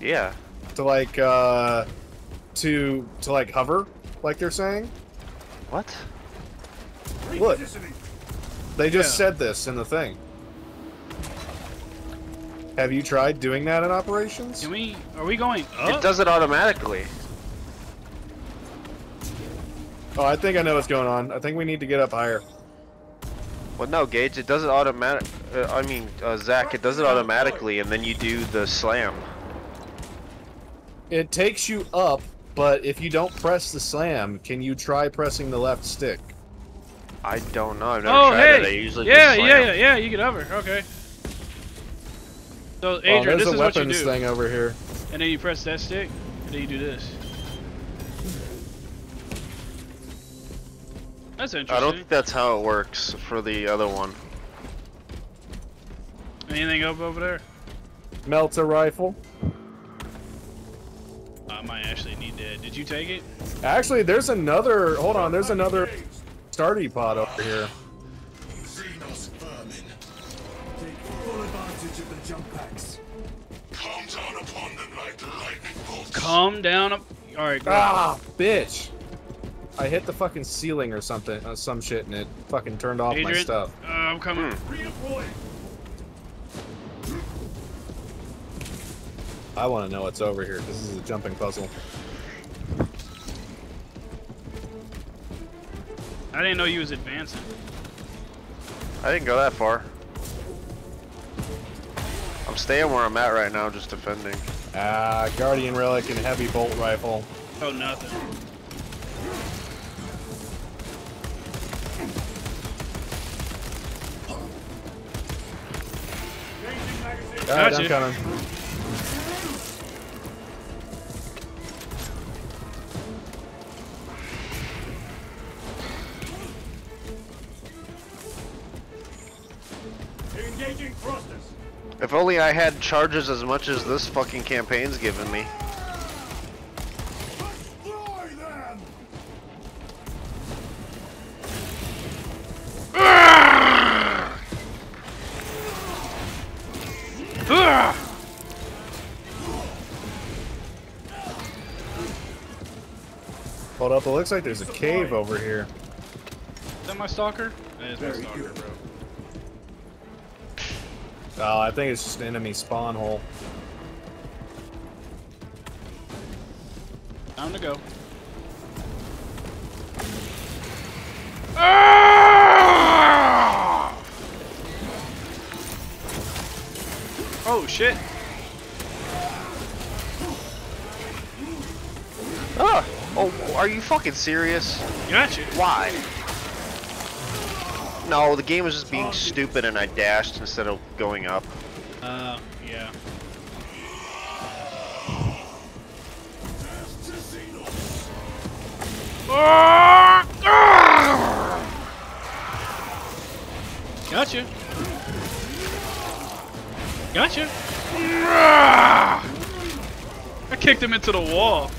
Yeah. To like uh to to like hover? like they're saying. What? Look, they just Yeah. said this in the thing. Have you tried doing that in operations? Can we? Are we going up? It does it automatically. Oh, I think I know what's going on. I think we need to get up higher. Well, no, Gage. It does it automatic. Uh, I mean, uh, Zach. It does it automatically, and then you do the slam. It takes you up, but if you don't press the slam, can you try pressing the left stick? I don't know. I've never Oh, tried hey. it. I usually yeah, just yeah, yeah, yeah. You get over. Okay. So, oh, Adrian, there's this a is what you weapons do. thing over here. And then you press that stick, and then you do this. That's interesting. I don't think that's how it works for the other one. Anything up over there? Melta rifle. I might actually need that. Did you take it? Actually, there's another. Hold on, there's another starty pod over here. Xenos vermin. Take full advantage of the jump packs. Come down upon them like lightning bolts. Calm down. All right. Go. Ah, bitch! I hit the fucking ceiling or something, uh, some shit, and it fucking turned off my stuff. Uh, I'm coming. Redeploy. I want to know what's over here. This is a jumping puzzle. I didn't know you was advancing. I didn't go that far. I'm staying where I'm at right now, just defending. Ah, guardian relic and heavy bolt rifle. Oh, nothing. All right, Gotcha. I'm coming. Only I had charges as much as this fucking campaign's given me. Destroy them. Hold up, it looks like there's a cave over here. Is that my stalker? That is my stalker, bro. Oh, I think it's just an enemy spawn hole. Time to go. Ah! Oh shit! Ah! Oh, are you fucking serious? Gotcha. Why? No, the game was just being stupid and I dashed instead of going up. Uh, yeah. Gotcha. Gotcha. I kicked him into the wall.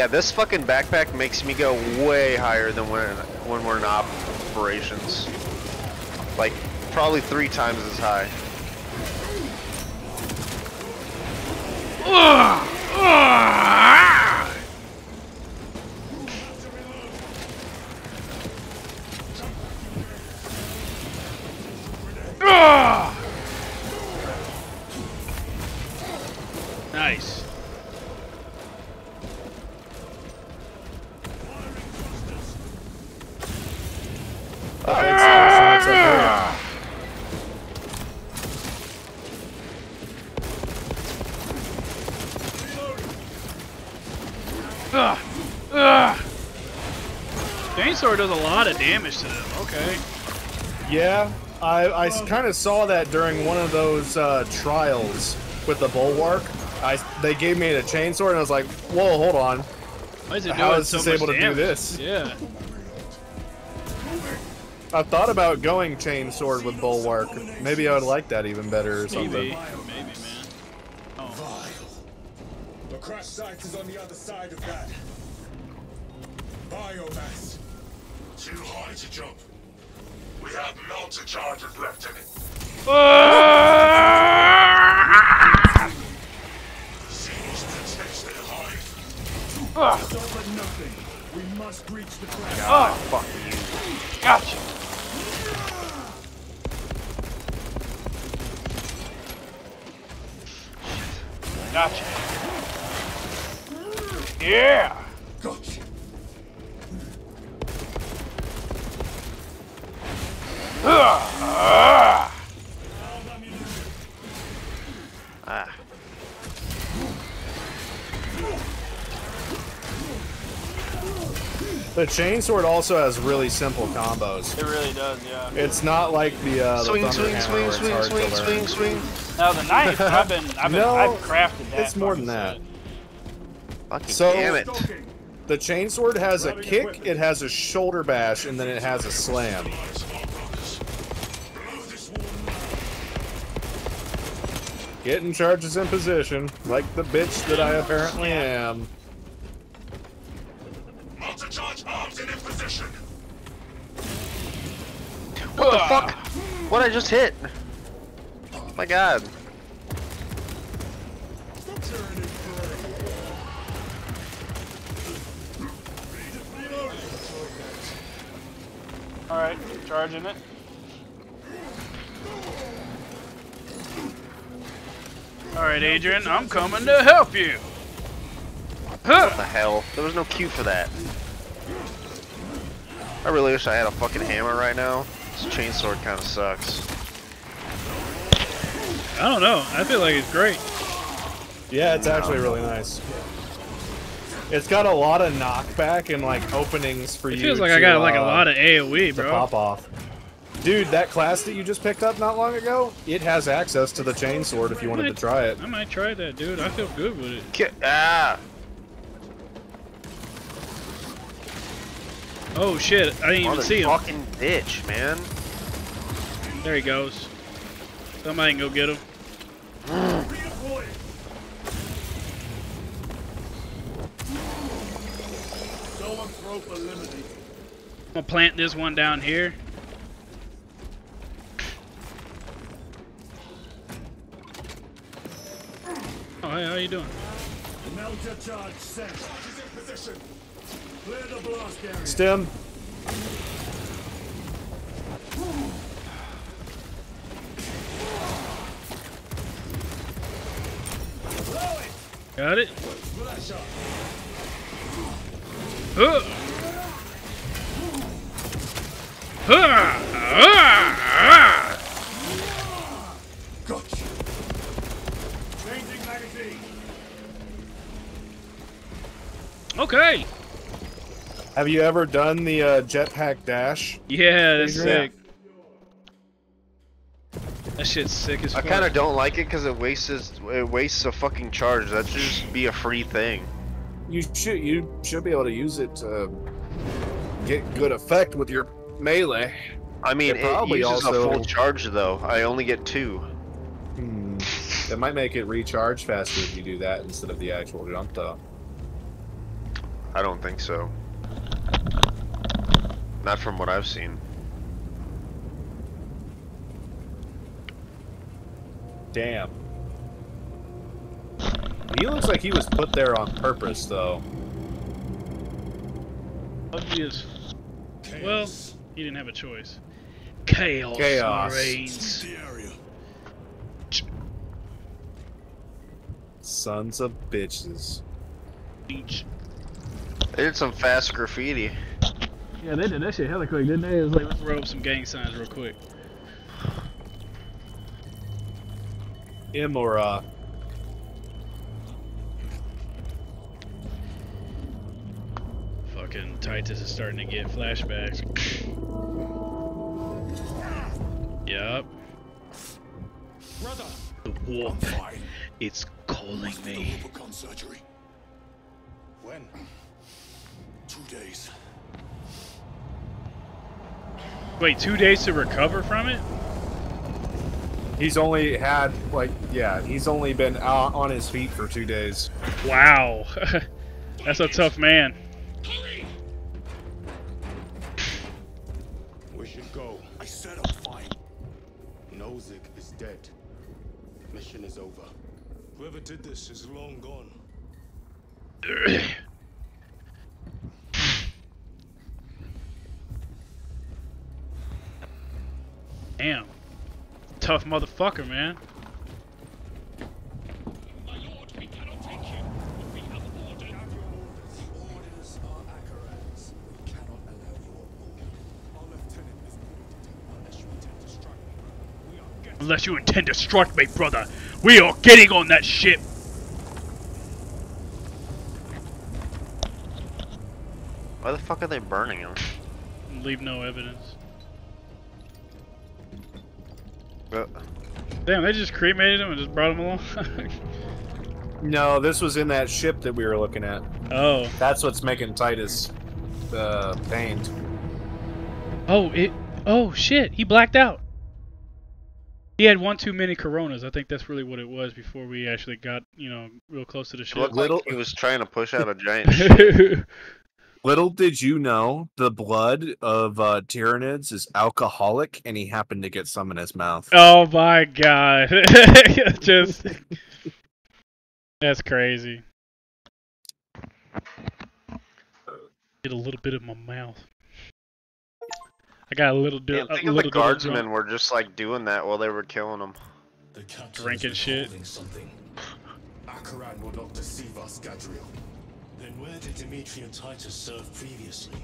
Yeah, this fucking backpack makes me go way higher than when when we're in operations. Like probably three times as high. Does a lot of damage to them. Okay. Yeah, I, I kind of saw that during one of those uh, trials with the bulwark. I they gave me a chainsaw and I was like, whoa, hold on. Why is it How doing is so this much able to do this? Yeah. I thought about going chainsword with bulwark. Maybe I would like that even better or something. Maybe. Maybe, man. Oh. The crash site is on the other side of that. Jump. We have melta charges left in ah! Chainsword also has really simple combos. It really does, yeah. It's not like the uh, the Swing, swing, swing, swing, swing, swing, swing. Now the knife, I've been, I've been, No, I've crafted that. it's more than fucking Fucking So- damn it. The chainsword has a kick, it has a shoulder bash, and then it has a slam. Getting charges in position, like the bitch that I apparently am. Just hit? Oh my god. All right, charging it. All right, Adrian, I'm coming to help you. What the hell? There was no cue for that. I really wish I had a fucking hammer right now. This chainsword kind of sucks. I don't know. I feel like it's great. Yeah, it's actually really nice. It's got a lot of knockback and like openings for It you. feels like I to, got like a uh, lot of AOE, to bro. pop off. Dude, that class that you just picked up not long ago, it has access to the chainsword if you wanted to try it. I might try that, dude. I feel good with it. Ki- ah! Oh shit! I didn't even see him. Fucking bitch, man. There he goes. Somebody can go get him. Someone's rope eliminated. I'm gonna plant this one down here. Oh, hey, how you doing? Melta charge set. Charges in position. Stim, Got it. Ah. Gotcha. Changing magazine. Okay. Have you ever done the uh, jetpack dash? Yeah, that's Adrian? sick. That shit's sick as I kind of don't like it because it wastes it wastes a fucking charge. That should just be a free thing. You should you should be able to use it to get good effect with your melee. I mean, It it, probably uses also- a full charge though. I only get two. Hmm. It might make it recharge faster if you do that instead of the actual jump though. I don't think so. Not from what I've seen. Damn. He looks like he was put there on purpose though. Obvious. Well, he didn't have a choice. Chaos, Chaos. reigns. Sons of bitches. Beach. They did some fast graffiti. Yeah, they did that shit hella quick, didn't they? It was like, let's throw up some gang signs real quick. Imurah. Uh, Fucking Titus is starting to get flashbacks. yup. Brother. The wolf. Fine. It's calling me. When? Two days. Wait, two days to recover from it? He's only had like yeah, he's only been out on his feet for two days. Wow. That's a tough man. We should go. I said I'm fine. Nozick is dead. Mission is over. Whoever did this is long gone. board. Tough motherfucker, man. unless you intend to strike me. We are getting Unless you intend to strike me, brother. We are getting on that ship. Why the fuck are they burning him? Leave no evidence. Uh, Damn, they just cremated him and just brought him along. No, this was in that ship that we were looking at. oh. That's what's making Titus uh, pained. Oh, it. Oh shit! He blacked out. He had one too many Coronas. I think that's really what it was before we actually got, you know, real close to the it ship. looked Little- like he was trying to push out a giant shit. Little did you know, the blood of uh, Tyranids is alcoholic, and he happened to get some in his mouth. oh my god! Just that's crazy. Get a little bit of my mouth. I got a little Yeah, bit. think a of the little bit of guardsmen were just like doing that while they were killing them. The Drinking shit. Something. Acheran will not deceive us, Gadriel. Then where did Dimitri and Titus serve previously?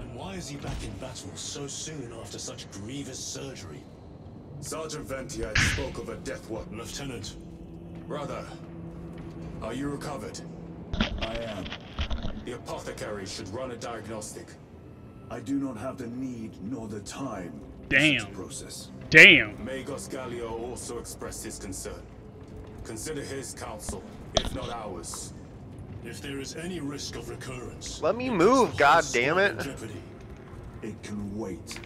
And why is he back in battle so soon after such grievous surgery? Sergeant Ventiad spoke of a death watch. Lieutenant, Brother, are you recovered? I am. The apothecary should run a diagnostic. I do not have the need nor the time. for Damn. process. Damn. Magos Gallio also expressed his concern. Consider his counsel, if not ours. If there is any risk of recurrence, Let me move, puts God damn it. jeopardy. It can wait.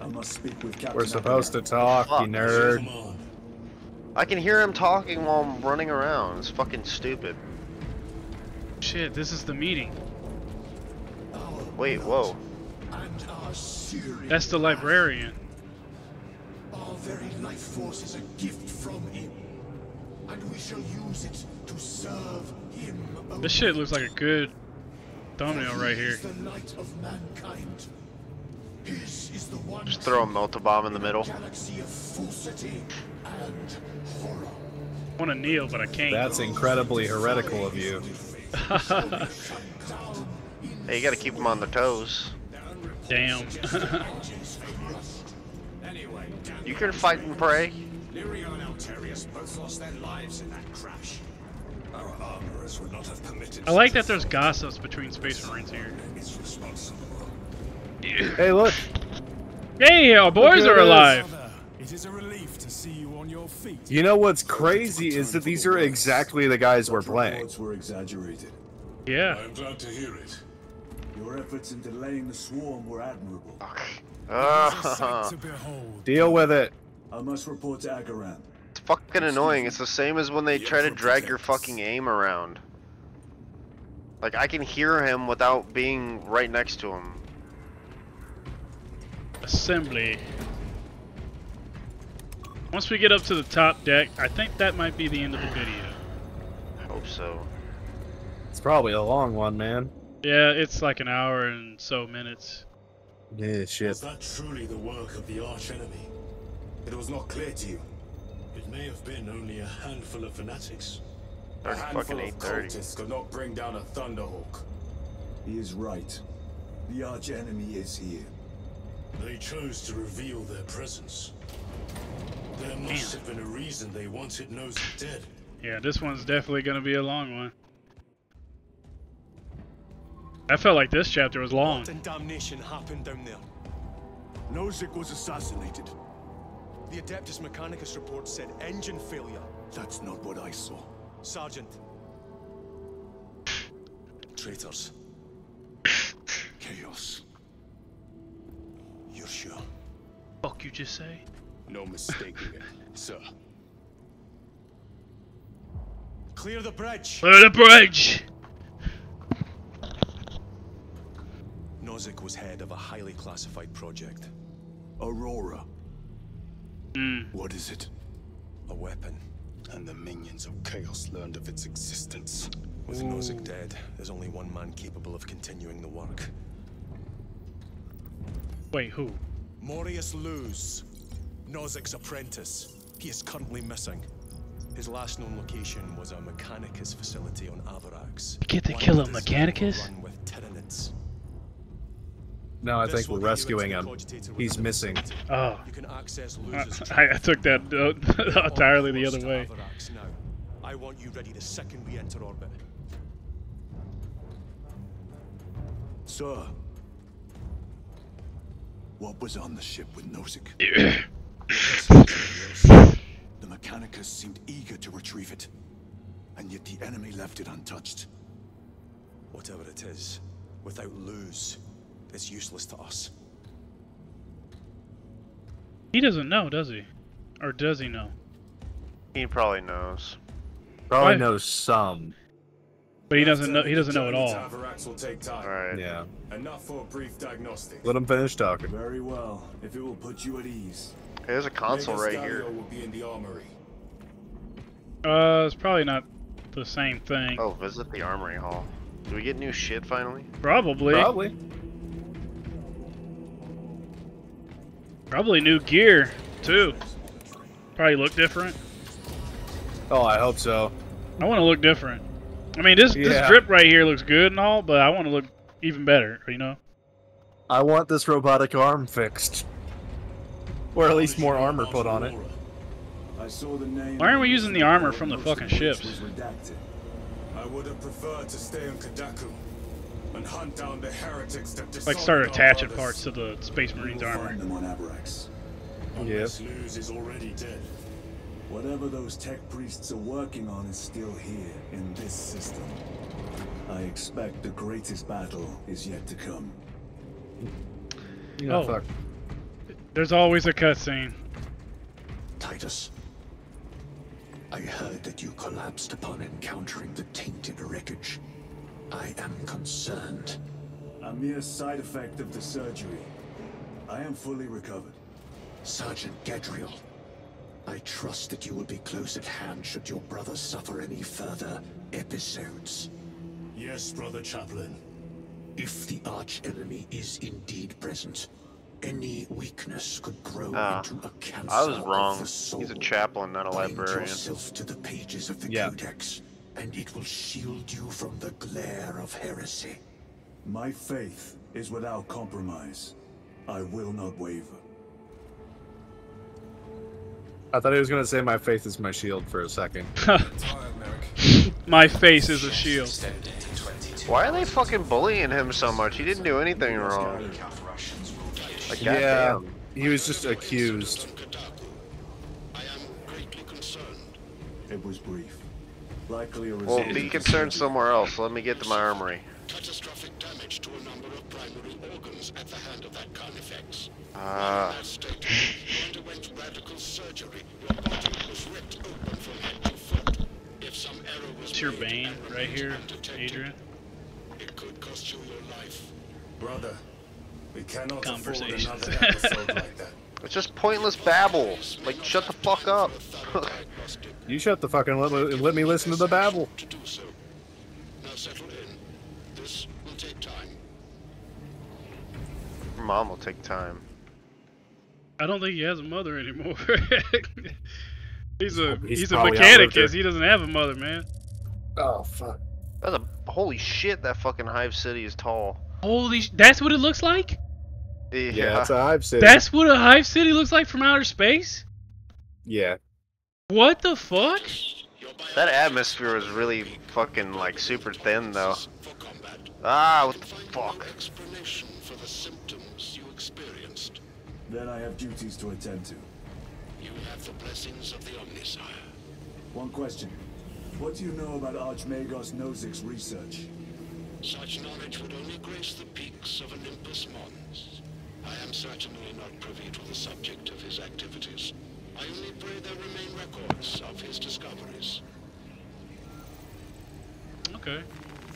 I must speak with Captain We're supposed to Acheran. talk, you nerd. I can hear him talking while I'm running around. It's fucking stupid. Shit, this is the meeting. Wait, whoa. And our Syrian. That's the librarian. Our very life force is a gift from him. And we shall use it to serve him alone. This shit looks like a good thumbnail right He here. is the light of mankind. His is the one Just throw a melta bomb in the middle. galaxy of falsity and horror. I want to kneel, but I can't. That's incredibly heretical of you. Hey, you gotta keep them on their toes. Damn. Anyway, You can fight and pray. Lyrio and Alterius both lost their lives in that crash. I like that there's gossips between Space Marines here. Is responsible. Hey, look. Hey, our boys are alive. It is a relief to see you on your feet. You know what's crazy is that these are exactly the guys we're playing. Were exaggerated. Yeah. I am glad to hear it. Your efforts in delaying the swarm were admirable. It's a sight Ah. Deal with it. I must report to Acheran. It's fucking annoying. It's the same as when they try to drag your fucking aim around. Like, I can hear him without being right next to him. Assembly. Once we get up to the top deck, I think that might be the end of the video. I hope so. It's probably a long one, man. Yeah, it's like an hour and so minutes. Yeah, shit. Was that truly the work of the archenemy? It was not clear to you. It may have been only a handful of fanatics. A handful of cultists could not bring down a Thunderhawk. He is right. The arch enemy is here. They chose to reveal their presence. There must have been a reason they wanted Nozick dead. Yeah, this one's definitely gonna be a long one. I felt like this chapter was long. What in damnation happened down there? Nozick was assassinated. The Adeptus Mechanicus report said engine failure. That's not what I saw. Sergeant, Traitors. Chaos. You're sure? Fuck you just say? No mistaking it, sir. clear the bridge. Clear the bridge! Nozick was head of a highly classified project. Aurora. Hmm. What is it? A weapon. And the minions of Chaos learned of its existence. With Nozick dead, there's only one man capable of continuing the work. Wait, who? Morius Luz. Nozick's apprentice. He is currently missing. His last known location was a Mechanicus facility on Avarax. You get to kill a Mechanicus? Run with Tyranids. No, I think we're get you into rescuing him. He's missing. Oh. You can access I, I I took that uh, entirely the other way. I want you ready the second we enter orbit. Sir. What was on the ship with Nozick? the Mechanicus seemed eager to retrieve it. And yet the enemy left it untouched. Whatever it is, without Luz, it's useless to us. He doesn't know, does he? Or does he know? He probably knows. Probably Why- knows some. But he doesn't know. He doesn't know at all. Avarax will take time. Alright. Yeah. Enough for a brief diagnostic. Let him finish talking. Very well, if it will put you at ease. There's a console right here. Will be in the armory. Uh, it's probably not the same thing. Oh, visit the armory hall. Do we get new shit finally? Probably. Probably. Probably new gear too. Probably look different. Oh, I hope so. I want to look different. I mean, this this drip right here looks good and all, but I want to look even better. You know? I want this robotic arm fixed. Or at least more armor put on it. I saw the name Why aren't we using the armor from the fucking of ships? I would have preferred to stay on Kadaku and hunt down the heretics that Like start attaching parts to the Space We Marines will armor. find them on Avarax. Unless Luz is already dead. Whatever those tech priests are working on is still here in this system. I expect the greatest battle is yet to come. You know, Oh. fuck. There's always a cutscene. Titus, I heard that you collapsed upon encountering the tainted wreckage. I am concerned. A mere side effect of the surgery. I am fully recovered. Sergeant Gadriel, I trust that you will be close at hand should your brother suffer any further episodes. Yes, Brother Chaplain. If the arch-enemy is indeed present, any weakness could grow Ah, into a cancer I was wrong. He's a chaplain, not a Bind librarian. yourself to the pages of the Yeah. Codex, and it will shield you from the glare of heresy. My faith is without compromise. I will not waver. I thought he was gonna say my faith is my shield for a second. My face is a shield. Why are they fucking bullying him so much? He didn't do anything wrong. Like, Yeah, goddamn. he was just accused. It was brief. Likely a Well, be concerned somewhere else. Let me get to my armory. Catastrophic damage to a number of primary organs at the hand of that Carnifex. Ah. That underwent radical surgery. Your body was ripped open from head to foot. If some error was It's your bane right here, undetected, Adrian. It could cost you your life. Brother, we cannot afford another episode like that. It's just pointless babble. Like, shut the fuck up. You shut the fucking let me, let me listen to the babble. To do so. Now settle in. This will take time. Mom will take time. I don't think he has a mother anymore. he's a He's he's, a probably outlived her. mechanicus. He doesn't have a mother, man. Oh fuck. That's a holy shit. That fucking Hive City is tall. Holy, sh- that's what it looks like. Yeah. Yeah, it's a hive city. That's what a hive city looks like from outer space. yeah. What the fuck? that atmosphere was really fucking like super thin though. Ah, what the fuck? explanation for the symptoms you experienced. Then I have duties to attend to. You have the blessings of the Omnissiah. One question. What do you know about Archmagos Nozick's research? Such knowledge would only grace the peaks of Olympus Mons. I am certainly not privy to the subject of his activities. I only pray there remain records of his discoveries. Okay.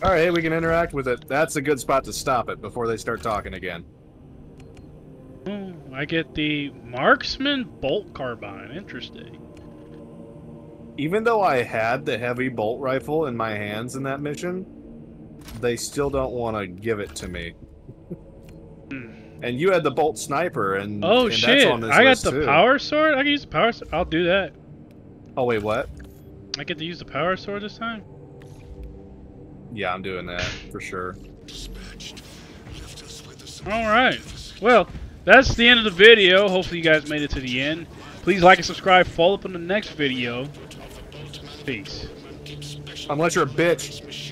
All right, we can interact with it. That's a good spot to stop it before they start talking again. Oh, I get the marksman bolt carbine. Interesting. Even though I had the heavy bolt rifle in my hands in that mission, they still don't want to give it to me. Hmm. And you had the bolt sniper, and Oh and shit! That's on this I got the too. power sword. I can use the power. sword. I'll do that. Oh wait, what? I get to use the power sword this time. Yeah, I'm doing that for sure. All right. Well, that's the end of the video. Hopefully you guys made it to the end. Please like and subscribe. Follow up on the next video. Peace. Unless you're a bitch.